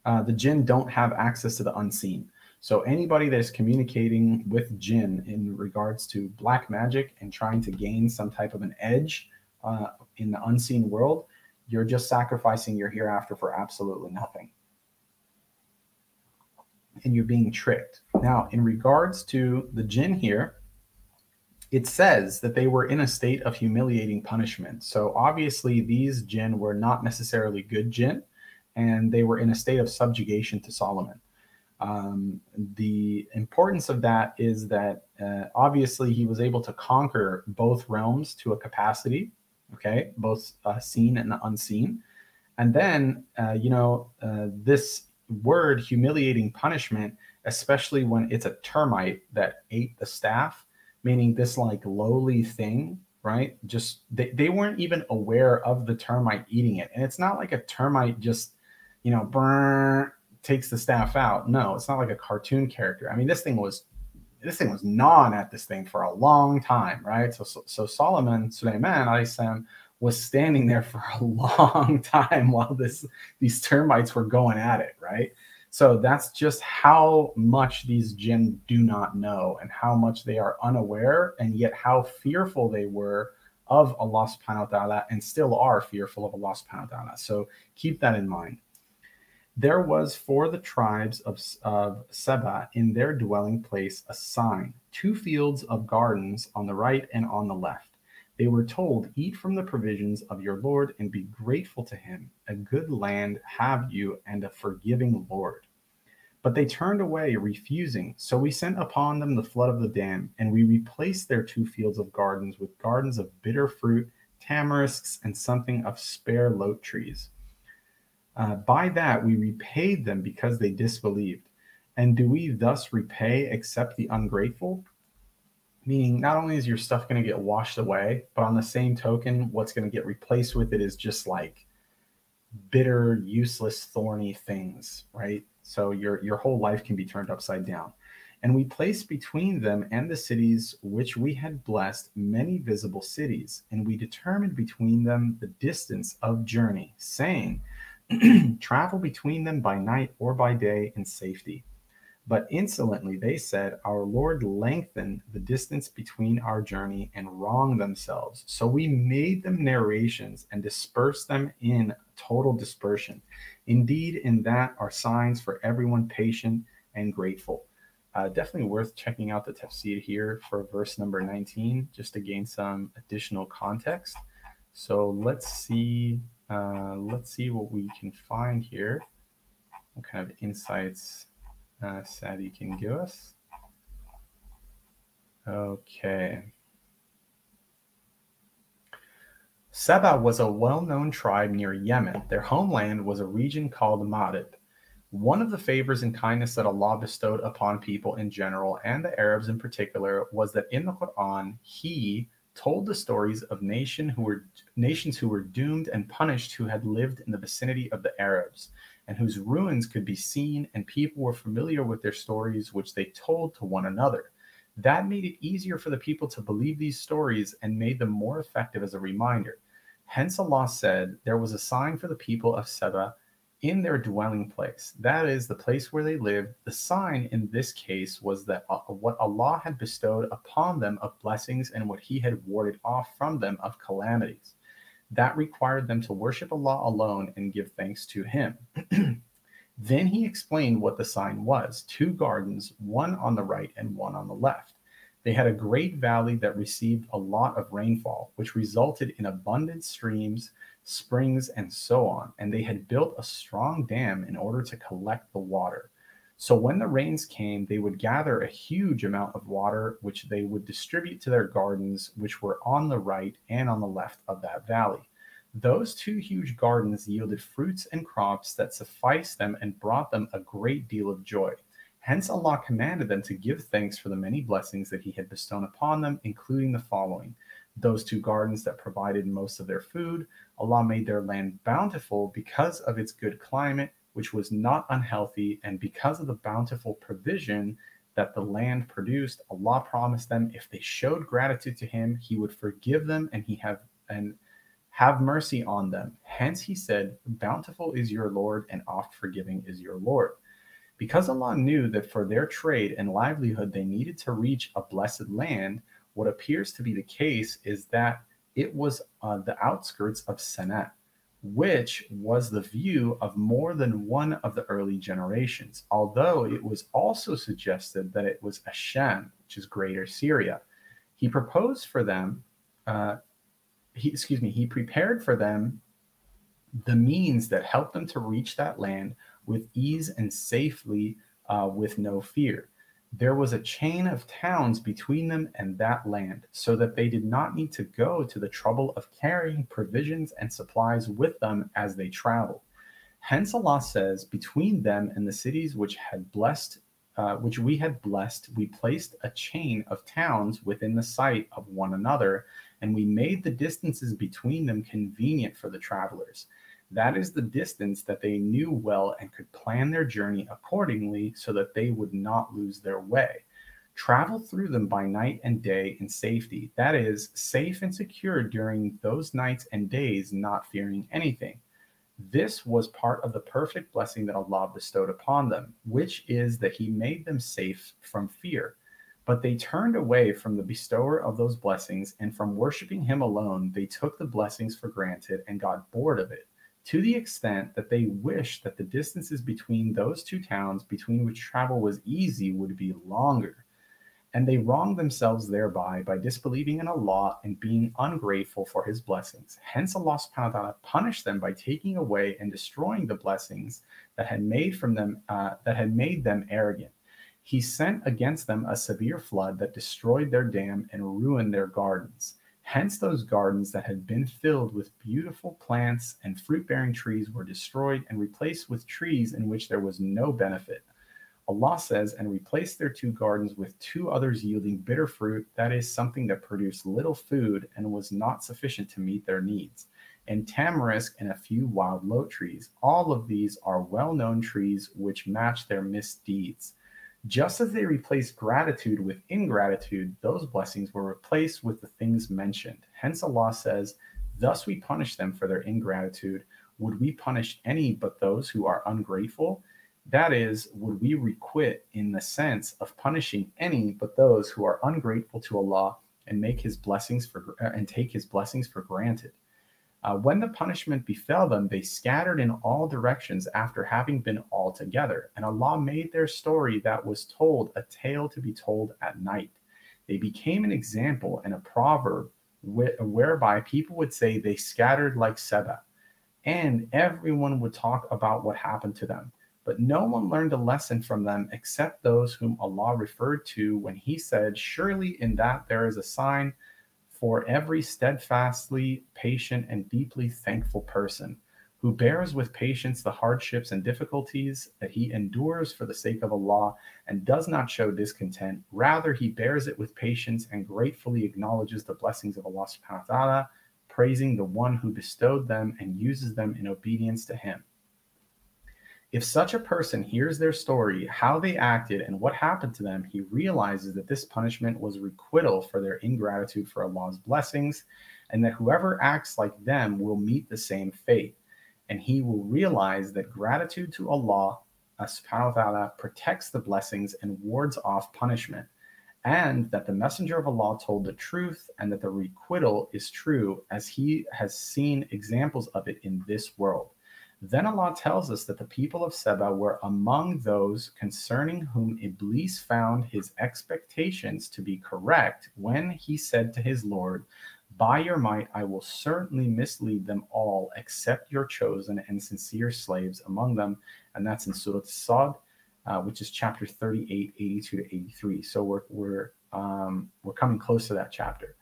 Uh, the jinn don't have access to the unseen. So anybody that is communicating with jinn in regards to black magic and trying to gain some type of an edge uh, in the unseen world, you're just sacrificing your hereafter for absolutely nothing and you're being tricked. Now, in regards to the jinn here, it says that they were in a state of humiliating punishment. So obviously, these jinn were not necessarily good jinn, and they were in a state of subjugation to Solomon. Um, the importance of that is that uh, obviously he was able to conquer both realms to a capacity, okay, both uh, seen and unseen. And then, uh, you know, uh, this word humiliating punishment, especially when it's a termite that ate the staff, meaning this like lowly thing, right? Just they, they weren't even aware of the termite eating it. And it's not like a termite just, you know, burn takes the staff out. No, it's not like a cartoon character. I mean, this thing was this thing was gnawing at this thing for a long time, right? So so, so Solomon, Suleiman, said, was standing there for a long time while this these termites were going at it, right? So that's just how much these jinn do not know and how much they are unaware and yet how fearful they were of Allah subhanahu wa ta'ala and still are fearful of Allah subhanahu wa ta'ala. So keep that in mind. There was for the tribes of, of Seba in their dwelling place a sign, two fields of gardens on the right and on the left. They were told, Eat from the provisions of your Lord and be grateful to him. A good land have you and a forgiving Lord. But they turned away, refusing. So we sent upon them the flood of the dam, and we replaced their two fields of gardens with gardens of bitter fruit, tamarisks, and something of spare lote trees. Uh, by that we repaid them because they disbelieved. And do we thus repay except the ungrateful? Meaning, not only is your stuff going to get washed away, but on the same token, what's going to get replaced with it is just like bitter, useless, thorny things, right? So your your whole life can be turned upside down. And we placed between them and the cities which we had blessed many visible cities, and we determined between them the distance of journey, saying, Travel between them by night or by day in safety. But insolently they said, Our Lord lengthened the distance between our journey and wronged themselves. So we made them narrations and dispersed them in total dispersion. Indeed, in that are signs for everyone patient and grateful. Uh, definitely worth checking out the tafsir here for verse number 19, just to gain some additional context. So let's see. Uh, let's see what we can find here. What kind of insights uh, Sadi can give us. Okay. Saba was a well-known tribe near Yemen. Their homeland was a region called Marib. One of the favors and kindness that Allah bestowed upon people in general and the Arabs in particular was that in the Quran, He told the stories of nation who were nations who were doomed and punished who had lived in the vicinity of the Arabs and whose ruins could be seen, and people were familiar with their stories, which they told to one another. That made it easier for the people to believe these stories and made them more effective as a reminder. Hence, Allah said, There was a sign for the people of Seba in their dwelling place. That is the place where they lived. The sign in this case was that uh, what Allah had bestowed upon them of blessings and what He had warded off from them of calamities. That required them to worship Allah alone and give thanks to Him. then he explained what the sign was two gardens, one on the right and one on the left. They had a great valley that received a lot of rainfall, which resulted in abundant streams, springs, and so on. And they had built a strong dam in order to collect the water. So when the rains came, they would gather a huge amount of water, which they would distribute to their gardens, which were on the right and on the left of that valley. Those two huge gardens yielded fruits and crops that sufficed them and brought them a great deal of joy. Hence, Allah commanded them to give thanks for the many blessings that He had bestowed upon them, including the following those two gardens that provided most of their food. Allah made their land bountiful because of its good climate which was not unhealthy, and because of the bountiful provision that the land produced, Allah promised them if they showed gratitude to Him, He would forgive them and He have and have mercy on them. Hence He said, Bountiful is your Lord, and oft forgiving is your Lord. Because Allah knew that for their trade and livelihood they needed to reach a blessed land, what appears to be the case is that it was uh, the outskirts of Sana'a which was the view of more than one of the early generations, although it was also suggested that it was Asham, which is greater Syria. He proposed for them, uh, he, excuse me, he prepared for them the means that helped them to reach that land with ease and safely uh, with no fear. There was a chain of towns between them and that land, so that they did not need to go to the trouble of carrying provisions and supplies with them as they traveled. Hence, Allah says, Between them and the cities which had blessed, uh, which we had blessed, we placed a chain of towns within the sight of one another, and we made the distances between them convenient for the travelers. That is the distance that they knew well and could plan their journey accordingly so that they would not lose their way. Travel through them by night and day in safety, that is, safe and secure during those nights and days, not fearing anything. This was part of the perfect blessing that Allah bestowed upon them, which is that He made them safe from fear. But they turned away from the bestower of those blessings, and from worshiping Him alone, they took the blessings for granted and got bored of it to the extent that they wished that the distances between those two towns, between which travel was easy, would be longer. And they wronged themselves thereby by disbelieving in Allah and being ungrateful for His blessings. Hence, Allah subhanahu wa ta'ala punished them by taking away and destroying the blessings that had made from them uh, that had made them arrogant. He sent against them a severe flood that destroyed their dam and ruined their gardens. Hence, those gardens that had been filled with beautiful plants and fruit bearing trees were destroyed and replaced with trees in which there was no benefit. Allah says, and replaced their two gardens with two others yielding bitter fruit, that is, something that produced little food and was not sufficient to meet their needs, and tamarisk and a few wild lote trees. All of these are well known trees which match their misdeeds. Just as they replaced gratitude with ingratitude, those blessings were replaced with the things mentioned. Hence, Allah says, Thus we punish them for their ingratitude. Would we punish any but those who are ungrateful? That is, would we requite in the sense of punishing any but those who are ungrateful to Allah and make His blessings for uh, and take His blessings for granted? Uh, when the punishment befell them, they scattered in all directions after having been all together. And Allah made their story that was told a tale to be told at night. They became an example and a proverb wh- whereby people would say they scattered like Seba. And everyone would talk about what happened to them. But no one learned a lesson from them except those whom Allah referred to when He said, Surely in that there is a sign for every steadfastly patient and deeply thankful person who bears with patience the hardships and difficulties that he endures for the sake of Allah and does not show discontent. Rather, he bears it with patience and gratefully acknowledges the blessings of Allah subhanahu wa ta'ala, praising the one who bestowed them and uses them in obedience to him. If such a person hears their story, how they acted, and what happened to them, he realizes that this punishment was requital for their ingratitude for Allah's blessings, and that whoever acts like them will meet the same fate. And he will realize that gratitude to Allah uh, subhanahu wa ta'ala protects the blessings and wards off punishment, and that the Messenger of Allah told the truth, and that the requital is true, as he has seen examples of it in this world. Then Allah tells us that the people of Seba were among those concerning whom Iblis found his expectations to be correct when he said to his Lord, By your might, I will certainly mislead them all except your chosen and sincere slaves among them. And that's in Surah Sad, uh, which is chapter 38, 82 to 83. So we're, we're, um, we're coming close to that chapter.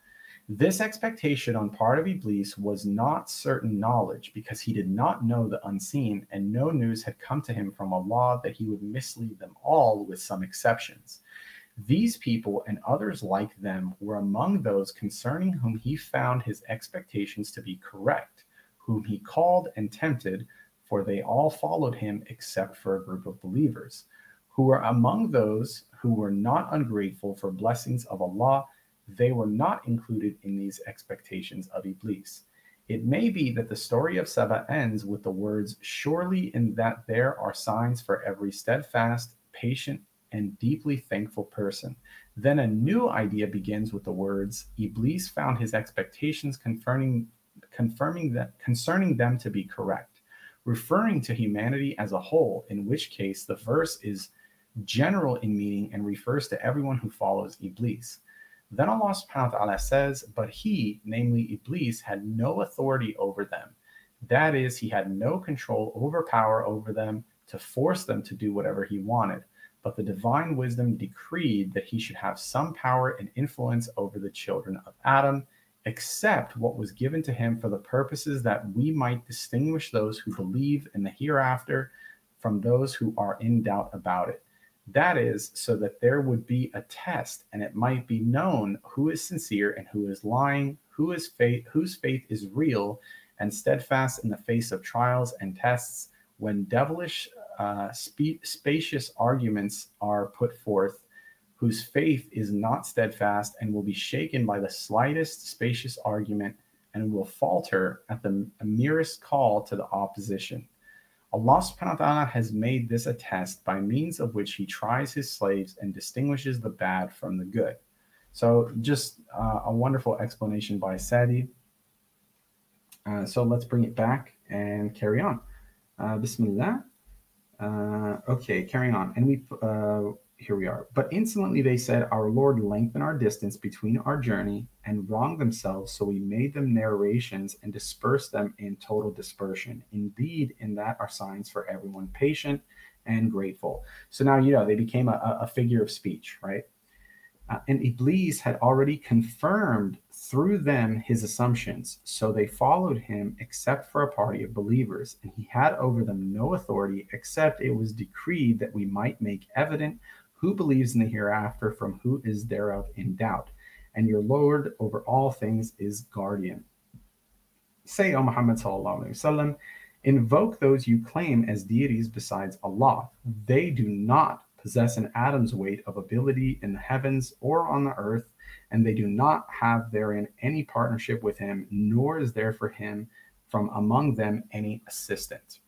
This expectation on part of Iblis was not certain knowledge because he did not know the unseen, and no news had come to him from Allah that he would mislead them all, with some exceptions. These people and others like them were among those concerning whom he found his expectations to be correct, whom he called and tempted, for they all followed him except for a group of believers, who were among those who were not ungrateful for blessings of Allah they were not included in these expectations of Iblis. It may be that the story of Seba ends with the words, Surely in that there are signs for every steadfast, patient, and deeply thankful person. Then a new idea begins with the words, Iblis found his expectations confirming, confirming that, concerning them to be correct, referring to humanity as a whole, in which case the verse is general in meaning and refers to everyone who follows Iblis. Then Allah subhanahu wa ta'ala says, But he, namely Iblis, had no authority over them. That is, he had no control over power over them to force them to do whatever he wanted. But the divine wisdom decreed that he should have some power and influence over the children of Adam, except what was given to him for the purposes that we might distinguish those who believe in the hereafter from those who are in doubt about it. That is, so that there would be a test, and it might be known who is sincere and who is lying, who is faith, whose faith is real and steadfast in the face of trials and tests. When devilish, uh, spe- spacious arguments are put forth, whose faith is not steadfast and will be shaken by the slightest spacious argument and will falter at the merest call to the opposition. Allah subhanahu wa ta'ala has made this a test by means of which he tries his slaves and distinguishes the bad from the good. So, just uh, a wonderful explanation by Sadi. Uh, so, let's bring it back and carry on. Uh, Bismillah. Uh, okay, carrying on. And we uh, here we are. But insolently they said, Our Lord lengthen our distance between our journey and wronged themselves, so we made them narrations and dispersed them in total dispersion. Indeed, in that are signs for everyone patient and grateful. So now, you know, they became a, a figure of speech, right? Uh, and Iblis had already confirmed through them his assumptions. So they followed him except for a party of believers, and he had over them no authority except it was decreed that we might make evident who believes in the hereafter from who is thereof in doubt. And your Lord over all things is guardian. Say, O Muhammad wasallam, invoke those you claim as deities besides Allah. They do not possess an atom's weight of ability in the heavens or on the earth, and they do not have therein any partnership with him, nor is there for him from among them any assistant.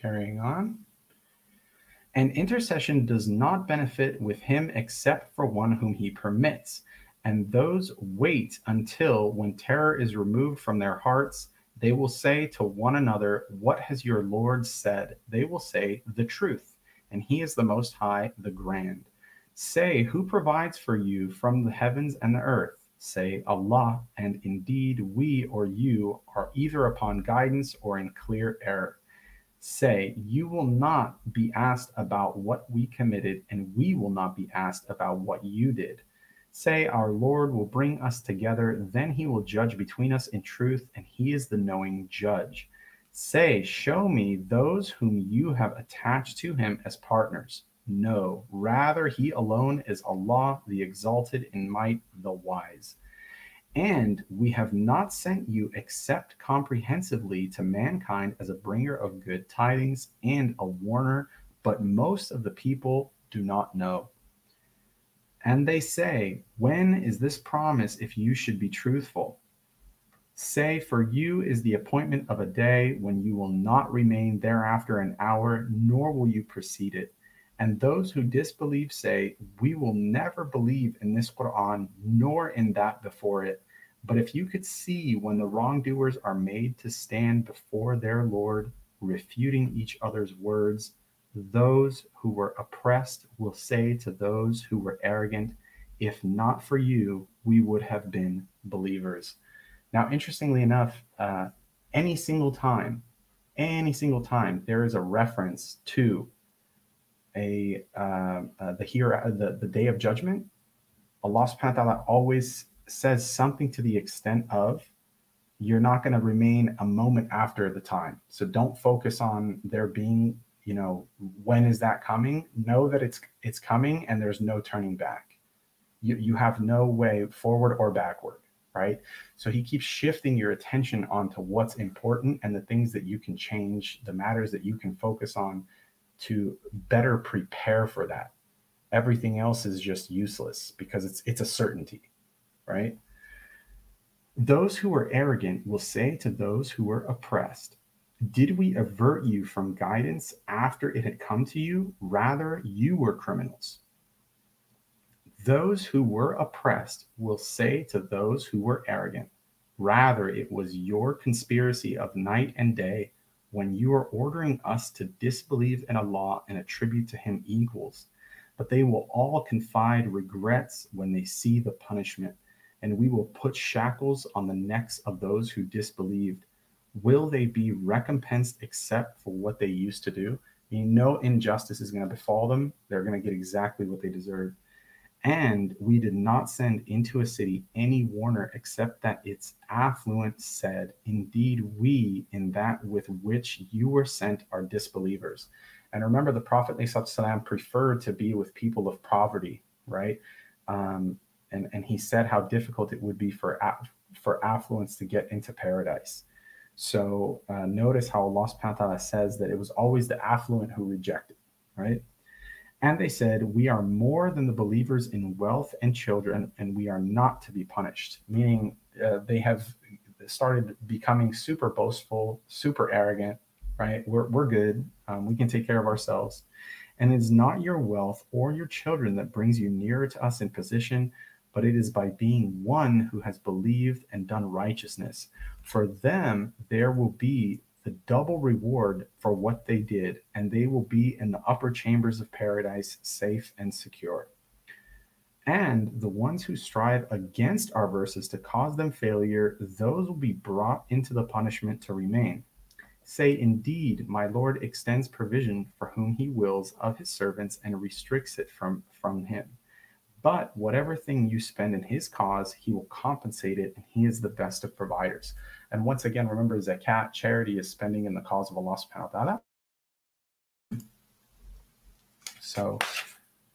Carrying on. And intercession does not benefit with him except for one whom he permits, and those wait until, when terror is removed from their hearts, they will say to one another, What has your Lord said? They will say, The truth, and he is the Most High, the Grand. Say, Who provides for you from the heavens and the earth? Say, Allah, and indeed we or you are either upon guidance or in clear error say, You will not be asked about what we committed, and we will not be asked about what you did. Say, Our Lord will bring us together, then he will judge between us in truth, and he is the knowing judge. Say, Show me those whom you have attached to him as partners. No, rather, he alone is Allah, the exalted in might, the wise. And we have not sent you except comprehensively to mankind as a bringer of good tidings and a warner, but most of the people do not know. And they say, When is this promise if you should be truthful? Say, For you is the appointment of a day when you will not remain thereafter an hour, nor will you precede it. And those who disbelieve say, We will never believe in this Quran, nor in that before it. But if you could see when the wrongdoers are made to stand before their Lord, refuting each other's words, those who were oppressed will say to those who were arrogant, If not for you, we would have been believers. Now, interestingly enough, uh, any single time, any single time, there is a reference to a uh, uh, the here the, the day of judgment. Allah subhanahu always says something to the extent of you're not going to remain a moment after the time. So don't focus on there being, you know, when is that coming? Know that it's it's coming and there's no turning back. You you have no way forward or backward, right? So he keeps shifting your attention onto what's important and the things that you can change, the matters that you can focus on to better prepare for that. Everything else is just useless because it's it's a certainty right? Those who are arrogant will say to those who are oppressed, Did we avert you from guidance after it had come to you? Rather, you were criminals. Those who were oppressed will say to those who were arrogant, Rather, it was your conspiracy of night and day when you are ordering us to disbelieve in Allah and attribute to Him equals. But they will all confide regrets when they see the punishment, and we will put shackles on the necks of those who disbelieved. Will they be recompensed except for what they used to do? mean, no injustice is going to befall them. They're going to get exactly what they deserve. And we did not send into a city any warner except that its affluent said, Indeed, we in that with which you were sent are disbelievers. And remember, the Prophet ﷺ preferred to be with people of poverty, right? Um, and, and he said how difficult it would be for, for affluence to get into paradise. So uh, notice how Allah subhanahu wa ta'ala says that it was always the affluent who rejected, right? And they said, We are more than the believers in wealth and children, and we are not to be punished. Meaning uh, they have started becoming super boastful, super arrogant, right? We're, we're good. Um, we can take care of ourselves. And it is not your wealth or your children that brings you nearer to us in position, but it is by being one who has believed and done righteousness. For them, there will be the double reward for what they did, and they will be in the upper chambers of paradise, safe and secure. And the ones who strive against our verses to cause them failure, those will be brought into the punishment to remain. Say, Indeed, my Lord extends provision for whom he wills of his servants and restricts it from, from him. But whatever thing you spend in his cause, he will compensate it, and he is the best of providers. And once again, remember zakat, charity is spending in the cause of Allah subhanahu wa ta'ala. So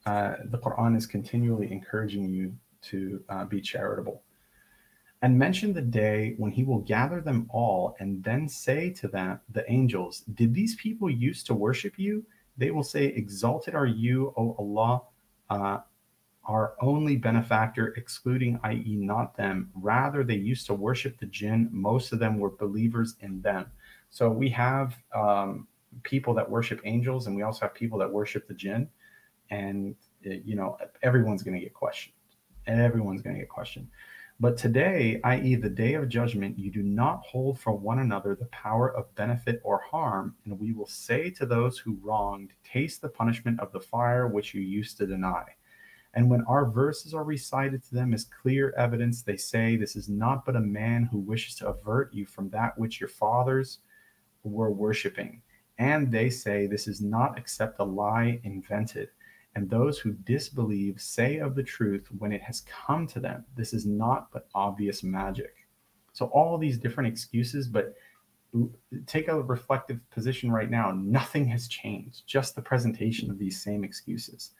uh, the Quran is continually encouraging you to uh, be charitable. And mention the day when he will gather them all and then say to them, the angels, Did these people used to worship you? They will say, Exalted are you, O Allah. Uh, our only benefactor, excluding, i.e., not them. Rather, they used to worship the jinn. Most of them were believers in them. So we have um, people that worship angels, and we also have people that worship the jinn. And, it, you know, everyone's going to get questioned. And everyone's going to get questioned. But today, i.e., the day of judgment, you do not hold for one another the power of benefit or harm, and we will say to those who wronged, Taste the punishment of the fire which you used to deny. And when our verses are recited to them as clear evidence, they say, This is not but a man who wishes to avert you from that which your fathers were worshiping. And they say, This is not except a lie invented. And those who disbelieve say of the truth when it has come to them, This is not but obvious magic. So, all these different excuses, but take a reflective position right now. Nothing has changed, just the presentation of these same excuses.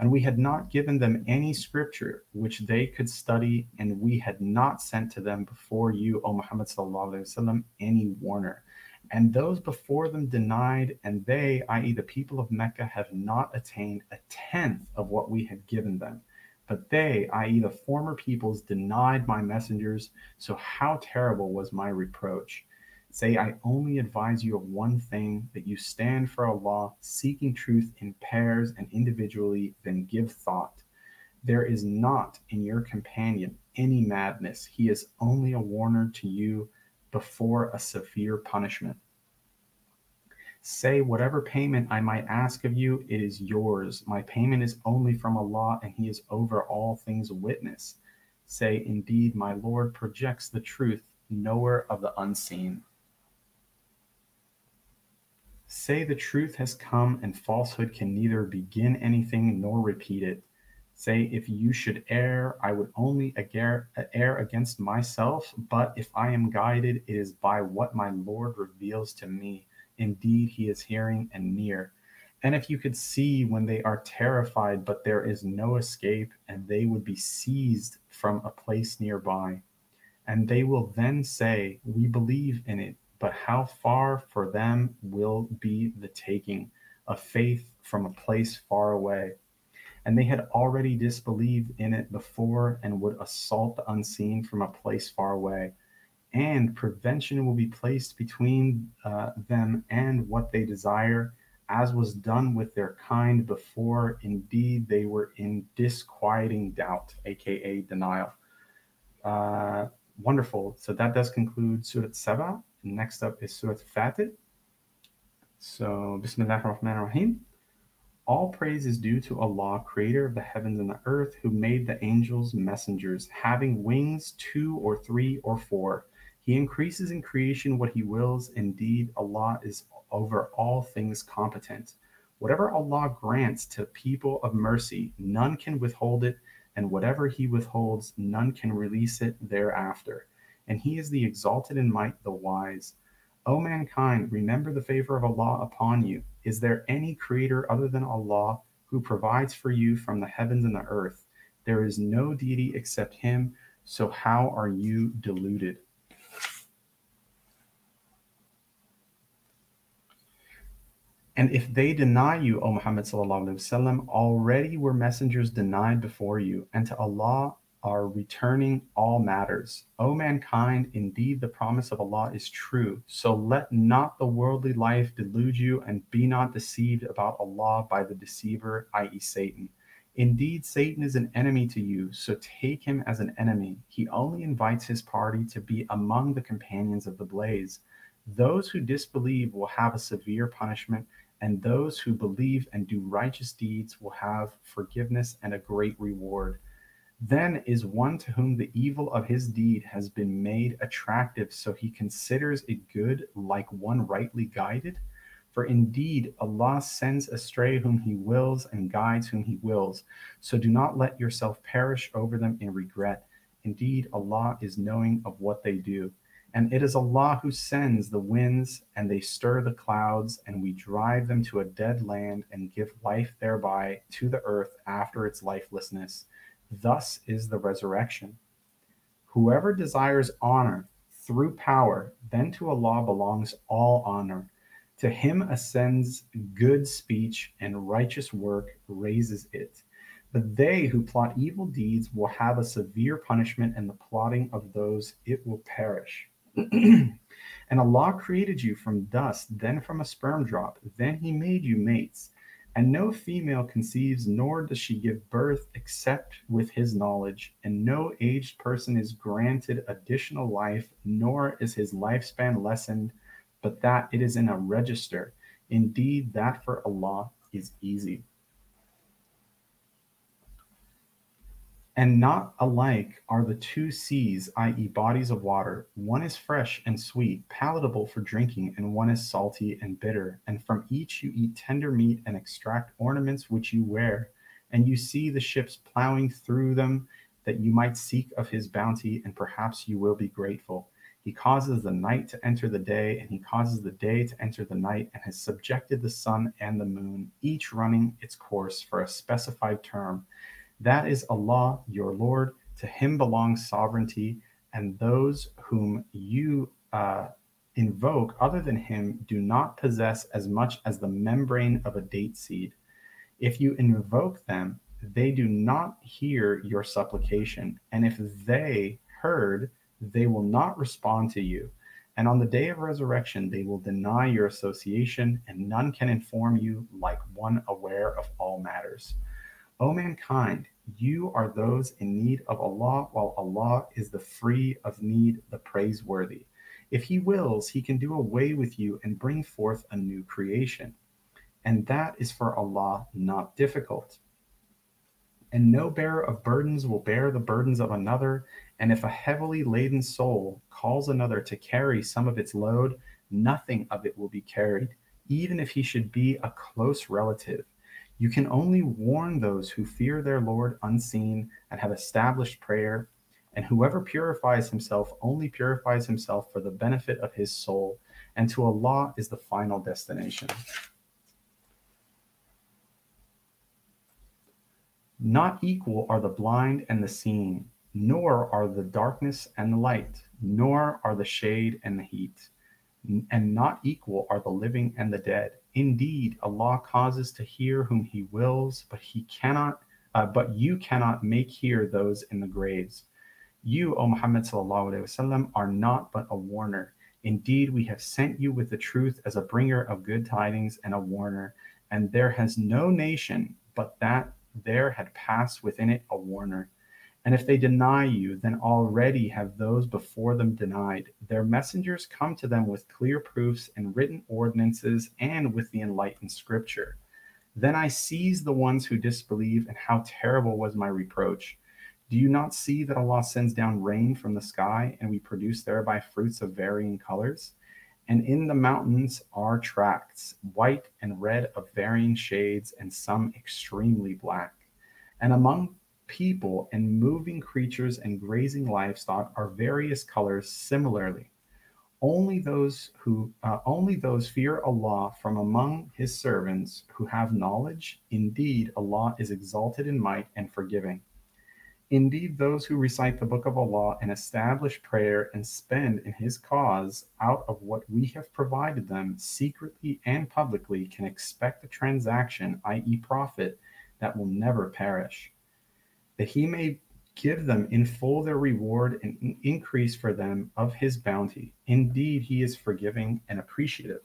And we had not given them any scripture which they could study, and we had not sent to them before you, O Muhammad وسلم, any warner. And those before them denied, and they, i.e., the people of Mecca, have not attained a tenth of what we had given them. But they, i.e., the former peoples, denied my messengers. So how terrible was my reproach! Say, I only advise you of one thing that you stand for Allah, seeking truth in pairs and individually, then give thought. There is not in your companion any madness. He is only a warner to you before a severe punishment. Say, whatever payment I might ask of you, it is yours. My payment is only from Allah, and He is over all things witness. Say, indeed, my Lord projects the truth, knower of the unseen. Say the truth has come and falsehood can neither begin anything nor repeat it. Say, if you should err, I would only err, against myself, but if I am guided, it is by what my Lord reveals to me. Indeed, he is hearing and near. And if you could see when they are terrified, but there is no escape, and they would be seized from a place nearby. And they will then say, We believe in it but how far for them will be the taking of faith from a place far away? And they had already disbelieved in it before and would assault the unseen from a place far away. And prevention will be placed between uh, them and what they desire, as was done with their kind before. Indeed, they were in disquieting doubt, aka denial. Uh, wonderful. So that does conclude Surat Saba. Next up is Surah Fatir. So, Bismillah ar-Rahman ar-Rahim. All praise is due to Allah, creator of the heavens and the earth, who made the angels messengers, having wings two or three or four. He increases in creation what he wills. Indeed, Allah is over all things competent. Whatever Allah grants to people of mercy, none can withhold it, and whatever he withholds, none can release it thereafter And he is the exalted in might, the wise. O mankind, remember the favor of Allah upon you. Is there any creator other than Allah who provides for you from the heavens and the earth? There is no deity except Him, so how are you deluded? And if they deny you, O Muhammad وسلم, already were messengers denied before you, and to Allah are returning all matters. O mankind, indeed the promise of Allah is true. So let not the worldly life delude you, and be not deceived about Allah by the deceiver, i.e., Satan. Indeed, Satan is an enemy to you, so take him as an enemy. He only invites his party to be among the companions of the blaze. Those who disbelieve will have a severe punishment and those who believe and do righteous deeds will have forgiveness and a great reward. Then is one to whom the evil of his deed has been made attractive, so he considers it good like one rightly guided. For indeed, Allah sends astray whom He wills and guides whom He wills. So do not let yourself perish over them in regret. Indeed, Allah is knowing of what they do. And it is Allah who sends the winds, and they stir the clouds, and we drive them to a dead land and give life thereby to the earth after its lifelessness. Thus is the resurrection. Whoever desires honor through power, then to Allah belongs all honor. To him ascends good speech, and righteous work raises it. But they who plot evil deeds will have a severe punishment, and the plotting of those it will perish. and Allah created you from dust, then from a sperm drop, then He made you mates. And no female conceives, nor does she give birth except with His knowledge. And no aged person is granted additional life, nor is his lifespan lessened, but that it is in a register. Indeed, that for Allah is easy. And not alike are the two seas, i.e., bodies of water. One is fresh and sweet, palatable for drinking, and one is salty and bitter. And from each you eat tender meat and extract ornaments which you wear. And you see the ships plowing through them, that you might seek of his bounty, and perhaps you will be grateful. He causes the night to enter the day, and he causes the day to enter the night, and has subjected the sun and the moon, each running its course for a specified term that is Allah, your Lord. To him belongs sovereignty, and those whom you uh, invoke other than him do not possess as much as the membrane of a date seed. If you invoke them, they do not hear your supplication, and if they heard, they will not respond to you. And on the day of resurrection, they will deny your association, and none can inform you like one aware of all matters. O mankind, you are those in need of Allah, while Allah is the free of need, the praiseworthy. If He wills, He can do away with you and bring forth a new creation. And that is for Allah not difficult. And no bearer of burdens will bear the burdens of another. And if a heavily laden soul calls another to carry some of its load, nothing of it will be carried, even if he should be a close relative. You can only warn those who fear their Lord unseen and have established prayer. And whoever purifies himself only purifies himself for the benefit of his soul, and to Allah is the final destination. Not equal are the blind and the seeing, nor are the darkness and the light, nor are the shade and the heat, and not equal are the living and the dead Indeed, Allah causes to hear whom He wills, but He cannot, uh, but you cannot make hear those in the graves. You, O Muhammad wasallam, are not but a warner. Indeed, we have sent you with the truth as a bringer of good tidings and a warner, and there has no nation but that there had passed within it a warner. And if they deny you, then already have those before them denied. Their messengers come to them with clear proofs and written ordinances and with the enlightened scripture. Then I seized the ones who disbelieve, and how terrible was my reproach. Do you not see that Allah sends down rain from the sky, and we produce thereby fruits of varying colors? And in the mountains are tracts, white and red of varying shades, and some extremely black. And among people and moving creatures and grazing livestock are various colors similarly. Only those who uh, only those fear Allah from among his servants who have knowledge. Indeed, Allah is exalted in might and forgiving. Indeed, those who recite the book of Allah and establish prayer and spend in His cause out of what we have provided them secretly and publicly can expect a transaction, i.e., profit, that will never perish that he may give them in full their reward and increase for them of his bounty. Indeed, he is forgiving and appreciative.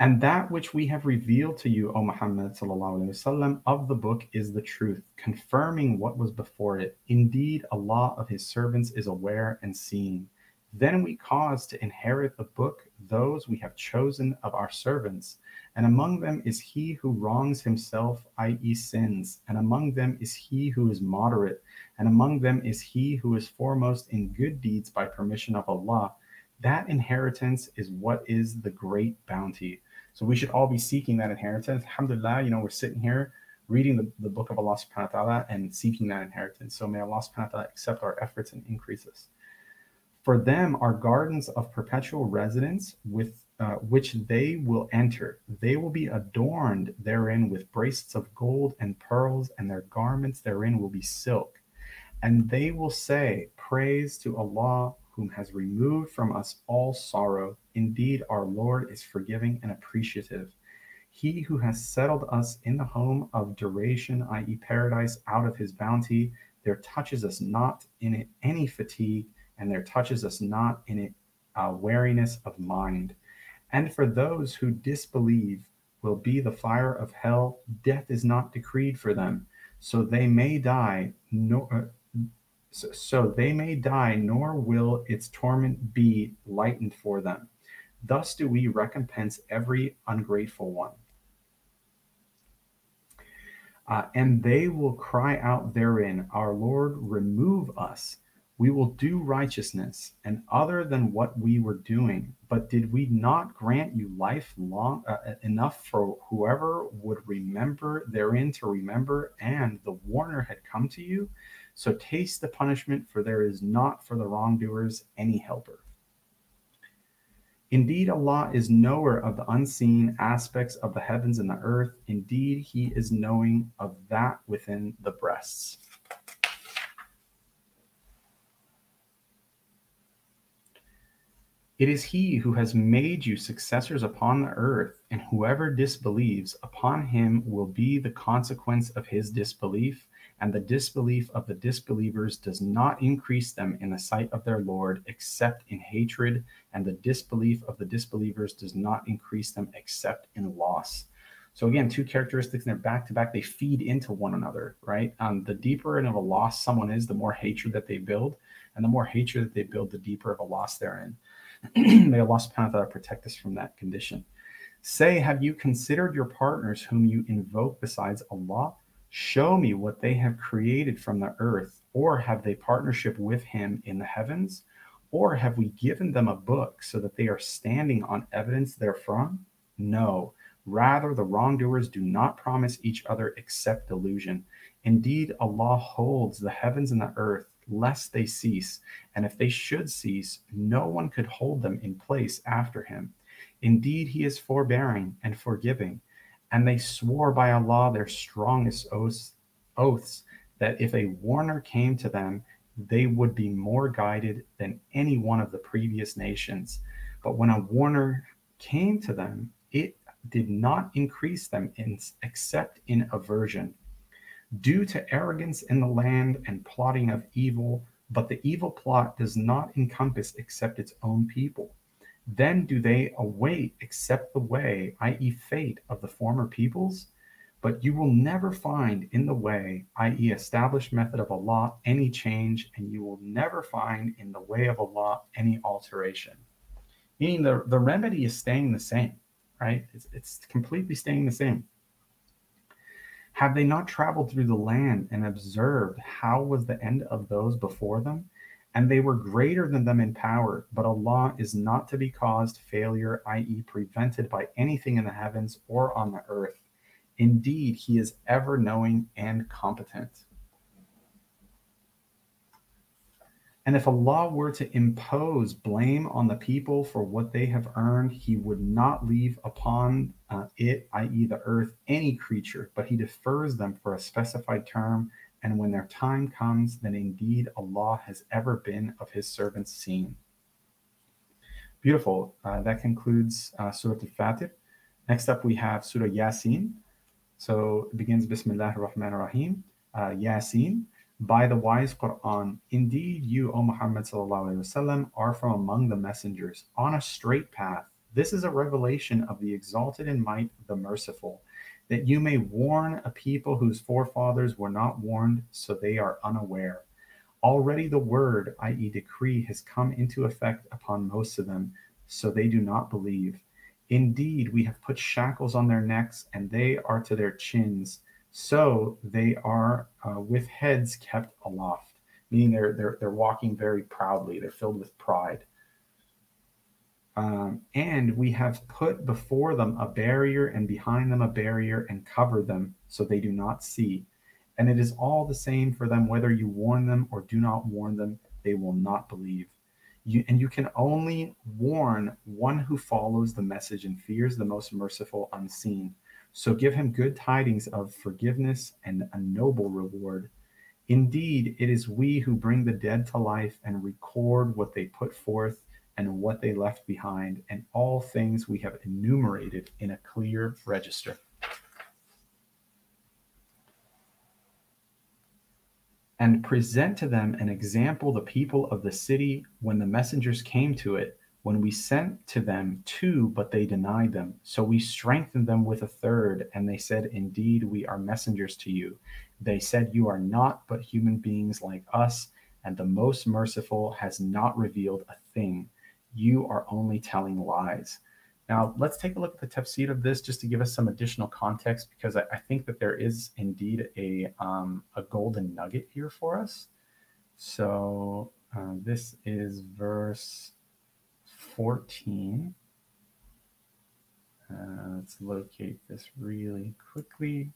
And that which we have revealed to you, O Muhammad وسلم, of the book is the truth, confirming what was before it. Indeed, Allah of his servants is aware and seeing. Then we cause to inherit the book those we have chosen of our servants, and among them is he who wrongs himself, i.e., sins, and among them is he who is moderate, and among them is he who is foremost in good deeds by permission of Allah. That inheritance is what is the great bounty. So we should all be seeking that inheritance. Alhamdulillah, you know, we're sitting here reading the, the book of Allah subhanahu wa ta'ala and seeking that inheritance. So may Allah subhanahu wa ta'ala accept our efforts and increase us. For them are gardens of perpetual residence with uh, which they will enter. They will be adorned therein with bracelets of gold and pearls, and their garments therein will be silk. And they will say, Praise to Allah, whom has removed from us all sorrow. Indeed, our Lord is forgiving and appreciative. He who has settled us in the home of duration, i.e., paradise, out of his bounty, there touches us not in it any fatigue and there touches us not in it uh, wariness of mind. And for those who disbelieve will be the fire of hell. Death is not decreed for them, so they may die. Nor, uh, so, so they may die, nor will its torment be lightened for them. Thus do we recompense every ungrateful one. Uh, and they will cry out therein, Our Lord, remove us we will do righteousness and other than what we were doing. But did we not grant you life long uh, enough for whoever would remember therein to remember, and the warner had come to you? So taste the punishment, for there is not for the wrongdoers any helper. Indeed, Allah is knower of the unseen aspects of the heavens and the earth. Indeed, He is knowing of that within the breasts. It is he who has made you successors upon the earth, and whoever disbelieves, upon him will be the consequence of his disbelief, and the disbelief of the disbelievers does not increase them in the sight of their Lord except in hatred, and the disbelief of the disbelievers does not increase them except in loss. So again, two characteristics, and they're back to back. They feed into one another, right? Um, the deeper and of a loss someone is, the more hatred that they build, and the more hatred that they build, the deeper of a loss they're in. May Allah subhanahu protect us from that condition. Say, have you considered your partners whom you invoke besides Allah? Show me what they have created from the earth, or have they partnership with him in the heavens? Or have we given them a book so that they are standing on evidence therefrom? No. Rather, the wrongdoers do not promise each other except delusion. Indeed, Allah holds the heavens and the earth lest they cease. And if they should cease, no one could hold them in place after him. Indeed, he is forbearing and forgiving. And they swore by Allah their strongest oaths, oaths that if a warner came to them, they would be more guided than any one of the previous nations. But when a warner came to them, it did not increase them in, except in aversion due to arrogance in the land and plotting of evil, but the evil plot does not encompass except its own people. Then do they await except the way, i.e., fate of the former peoples? But you will never find in the way, i.e., established method of Allah, any change, and you will never find in the way of Allah any alteration. Meaning the, the remedy is staying the same, right? It's, it's completely staying the same. Have they not traveled through the land and observed how was the end of those before them? And they were greater than them in power, but Allah is not to be caused failure, i.e., prevented by anything in the heavens or on the earth. Indeed, he is ever knowing and competent. And if Allah were to impose blame on the people for what they have earned, he would not leave upon uh, it, i.e., the earth, any creature, but he defers them for a specified term. And when their time comes, then indeed Allah has ever been of his servants seen. Beautiful. Uh, that concludes uh, Surah Al Fatir. Next up, we have Surah Yasin. So it begins Bismillah ar-Rahman ar-Rahim, uh, Yasin, by the wise Quran. Indeed, you, O Muhammad wasallam, are from among the messengers on a straight path. This is a revelation of the exalted in might, the merciful, that you may warn a people whose forefathers were not warned, so they are unaware. Already the word, i.e., decree, has come into effect upon most of them, so they do not believe. Indeed, we have put shackles on their necks, and they are to their chins. So they are uh, with heads kept aloft, meaning they're, they're, they're walking very proudly. They're filled with pride. Um, and we have put before them a barrier and behind them a barrier and covered them so they do not see. And it is all the same for them whether you warn them or do not warn them, they will not believe. You, and you can only warn one who follows the message and fears the most merciful unseen. So give him good tidings of forgiveness and a noble reward. Indeed, it is we who bring the dead to life and record what they put forth and what they left behind, and all things we have enumerated in a clear register. and present to them an example the people of the city when the messengers came to it when we sent to them two but they denied them. So we strengthened them with a third and they said indeed we are messengers to you. They said you are not but human beings like us and the most merciful has not revealed a thing. You are only telling lies. Now, let's take a look at the tafsir of this just to give us some additional context because I, I think that there is indeed a, um, a golden nugget here for us. So uh, this is verse 14. Uh, let's locate this really quickly.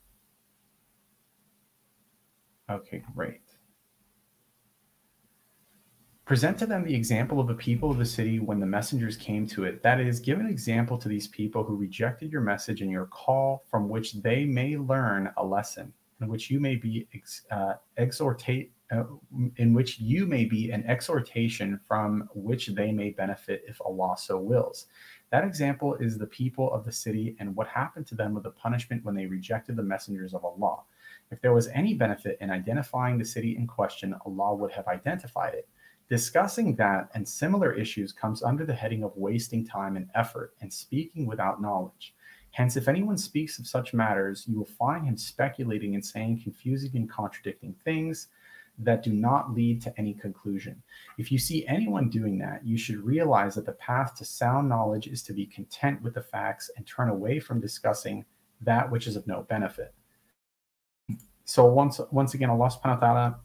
Okay, great. Present to them the example of the people of the city when the messengers came to it. That is, give an example to these people who rejected your message and your call, from which they may learn a lesson, in which you may be uh, exhortate, uh, in which you may be an exhortation from which they may benefit if Allah so wills. That example is the people of the city and what happened to them with the punishment when they rejected the messengers of Allah. If there was any benefit in identifying the city in question, Allah would have identified it. Discussing that and similar issues comes under the heading of wasting time and effort and speaking without knowledge. Hence, if anyone speaks of such matters, you will find him speculating and saying confusing and contradicting things that do not lead to any conclusion. If you see anyone doing that, you should realize that the path to sound knowledge is to be content with the facts and turn away from discussing that which is of no benefit. So once once again, Allah subhanahu wa ta'ala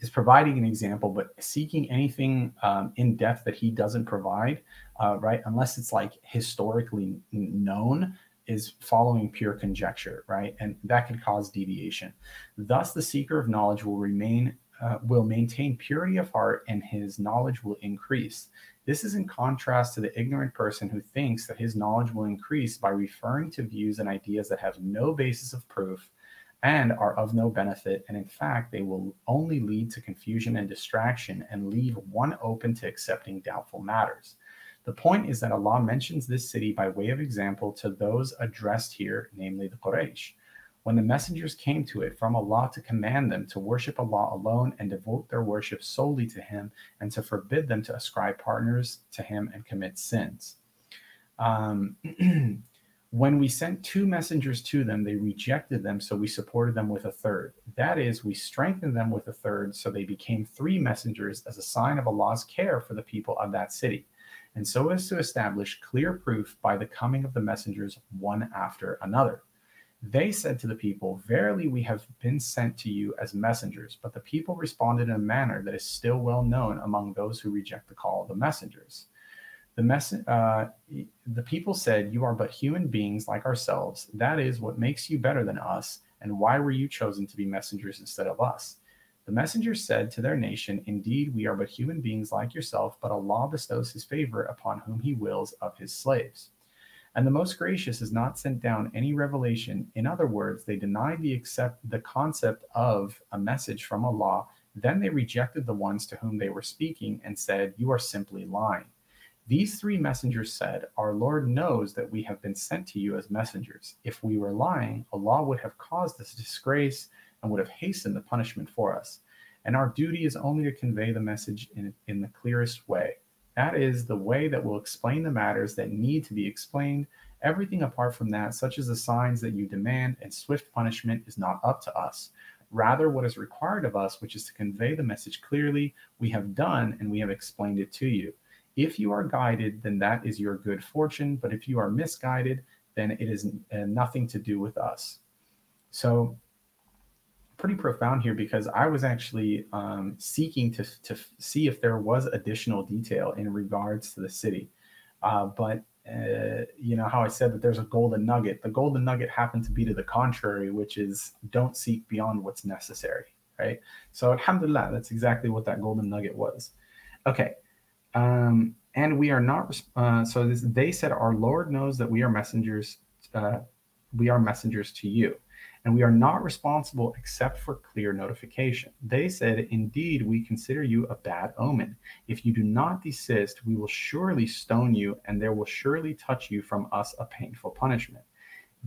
is providing an example, but seeking anything um, in depth that he doesn't provide, uh, right? Unless it's like historically known, is following pure conjecture, right? And that can cause deviation. Thus, the seeker of knowledge will remain, uh, will maintain purity of heart, and his knowledge will increase. This is in contrast to the ignorant person who thinks that his knowledge will increase by referring to views and ideas that have no basis of proof and are of no benefit. And in fact, they will only lead to confusion and distraction and leave one open to accepting doubtful matters. The point is that Allah mentions this city by way of example to those addressed here, namely the Quraysh. When the messengers came to it from Allah to command them to worship Allah alone and devote their worship solely to Him, and to forbid them to ascribe partners to Him and commit sins. Um, When we sent two messengers to them, they rejected them, so we supported them with a third. That is, we strengthened them with a third, so they became three messengers as a sign of Allah's care for the people of that city, and so as to establish clear proof by the coming of the messengers one after another. They said to the people, Verily, we have been sent to you as messengers. But the people responded in a manner that is still well known among those who reject the call of the messengers. The, mess- uh, the people said, You are but human beings like ourselves. That is what makes you better than us. And why were you chosen to be messengers instead of us? The messengers said to their nation, Indeed, we are but human beings like yourself, but Allah bestows his favor upon whom he wills of his slaves. And the most gracious has not sent down any revelation. In other words, they denied the accept the concept of a message from Allah. Then they rejected the ones to whom they were speaking and said, You are simply lying. These three messengers said, Our Lord knows that we have been sent to you as messengers. If we were lying, Allah would have caused us disgrace and would have hastened the punishment for us. And our duty is only to convey the message in, in the clearest way. That is the way that will explain the matters that need to be explained. Everything apart from that, such as the signs that you demand and swift punishment, is not up to us. Rather, what is required of us, which is to convey the message clearly, we have done and we have explained it to you. If you are guided, then that is your good fortune. But if you are misguided, then it is uh, nothing to do with us. So, pretty profound here because I was actually um, seeking to, to see if there was additional detail in regards to the city. Uh, but, uh, you know, how I said that there's a golden nugget. The golden nugget happened to be to the contrary, which is don't seek beyond what's necessary, right? So, alhamdulillah, that's exactly what that golden nugget was. Okay. Um, and we are not, uh, so this, they said, Our Lord knows that we are messengers, uh, we are messengers to you, and we are not responsible except for clear notification. They said, Indeed, we consider you a bad omen. If you do not desist, we will surely stone you, and there will surely touch you from us a painful punishment.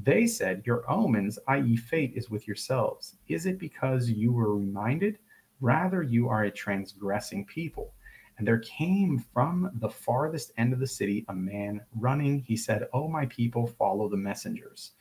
They said, Your omens, i.e., fate, is with yourselves. Is it because you were reminded? Rather, you are a transgressing people. And there came from the farthest end of the city a man running. He said, O my people, follow the messengers.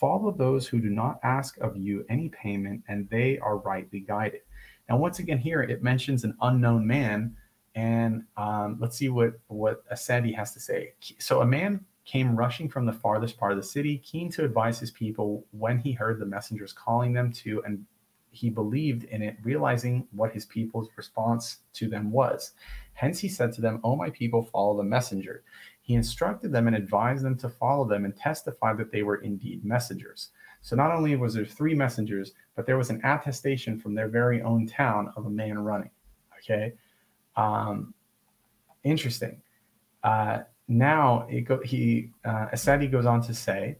Follow those who do not ask of you any payment, and they are rightly guided. Now, once again, here it mentions an unknown man. And um, let's see what, what Asadi has to say. So, a man came rushing from the farthest part of the city, keen to advise his people when he heard the messengers calling them to and he believed in it, realizing what his people's response to them was. Hence he said to them, O my people, follow the messenger. He instructed them and advised them to follow them and testified that they were indeed messengers. So not only was there three messengers, but there was an attestation from their very own town of a man running. Okay. Um, interesting. Uh, now go, he uh, Asadi goes on to say,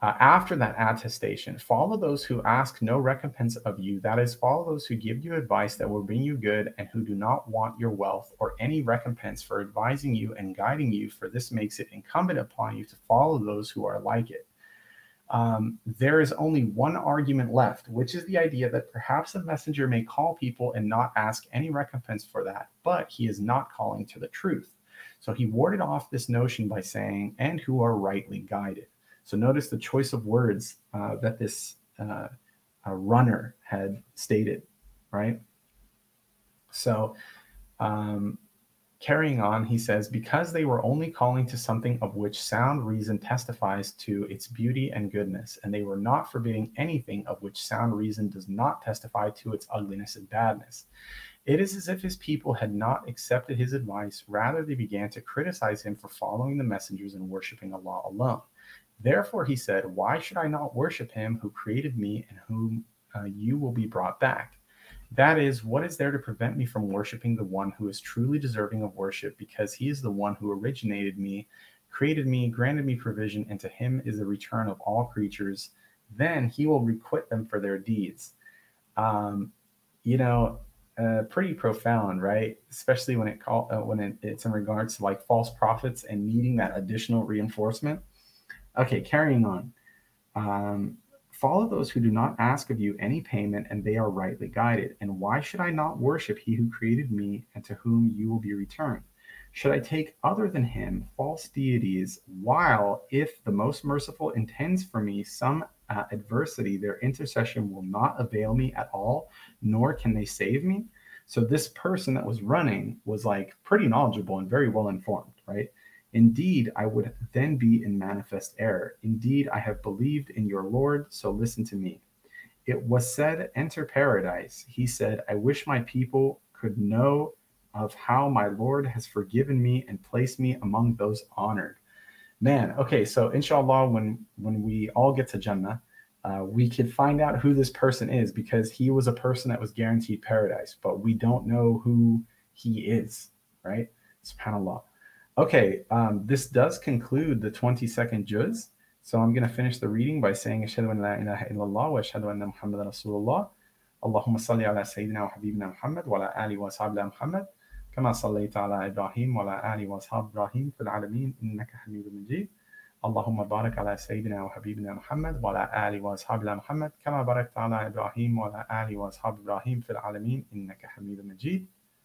uh, after that attestation, follow those who ask no recompense of you. That is, follow those who give you advice that will bring you good and who do not want your wealth or any recompense for advising you and guiding you, for this makes it incumbent upon you to follow those who are like it. Um, there is only one argument left, which is the idea that perhaps a messenger may call people and not ask any recompense for that, but he is not calling to the truth. So he warded off this notion by saying, and who are rightly guided. So notice the choice of words uh, that this uh, runner had stated, right? So um, carrying on, he says, because they were only calling to something of which sound reason testifies to its beauty and goodness, and they were not forbidding anything of which sound reason does not testify to its ugliness and badness. It is as if his people had not accepted his advice, rather, they began to criticize him for following the messengers and worshiping Allah alone. Therefore, he said, Why should I not worship him who created me and whom uh, you will be brought back? That is, what is there to prevent me from worshiping the one who is truly deserving of worship because he is the one who originated me, created me, granted me provision, and to him is the return of all creatures? Then he will requite them for their deeds. Um, you know, uh, pretty profound, right? Especially when it call uh, when it, it's in regards to like false prophets and needing that additional reinforcement. Okay, carrying on. Um, follow those who do not ask of you any payment, and they are rightly guided. And why should I not worship he who created me and to whom you will be returned? Should I take other than him false deities, while if the most merciful intends for me some uh, adversity, their intercession will not avail me at all, nor can they save me? So this person that was running was like pretty knowledgeable and very well informed, right? Indeed, I would then be in manifest error. Indeed, I have believed in your Lord, so listen to me. It was said, Enter paradise. He said, I wish my people could know of how my Lord has forgiven me and placed me among those honored. Man, okay, so inshallah, when when we all get to Jannah, uh, we could find out who this person is because he was a person that was guaranteed paradise, but we don't know who he is, right? SubhanAllah. Okay, um, this does conclude the 22nd juz. So I'm going to finish the reading by saying, Ashhadu an la ilaha illallah wa ashhadu anna Muhammadan Rasulullah. Allahumma salli ala Sayyidina wa Habibina Muhammad wa ala ali wa sahbihi Muhammad. كما صليت على إبراهيم وعلى آل وأصحاب إبراهيم في العالمين إنك حميد مجيد اللهم بارك على سيدنا وحبيبنا محمد وعلى آل وأصحاب محمد كما باركت على إبراهيم وعلى آل وأصحاب إبراهيم في العالمين إنك حميد مجيد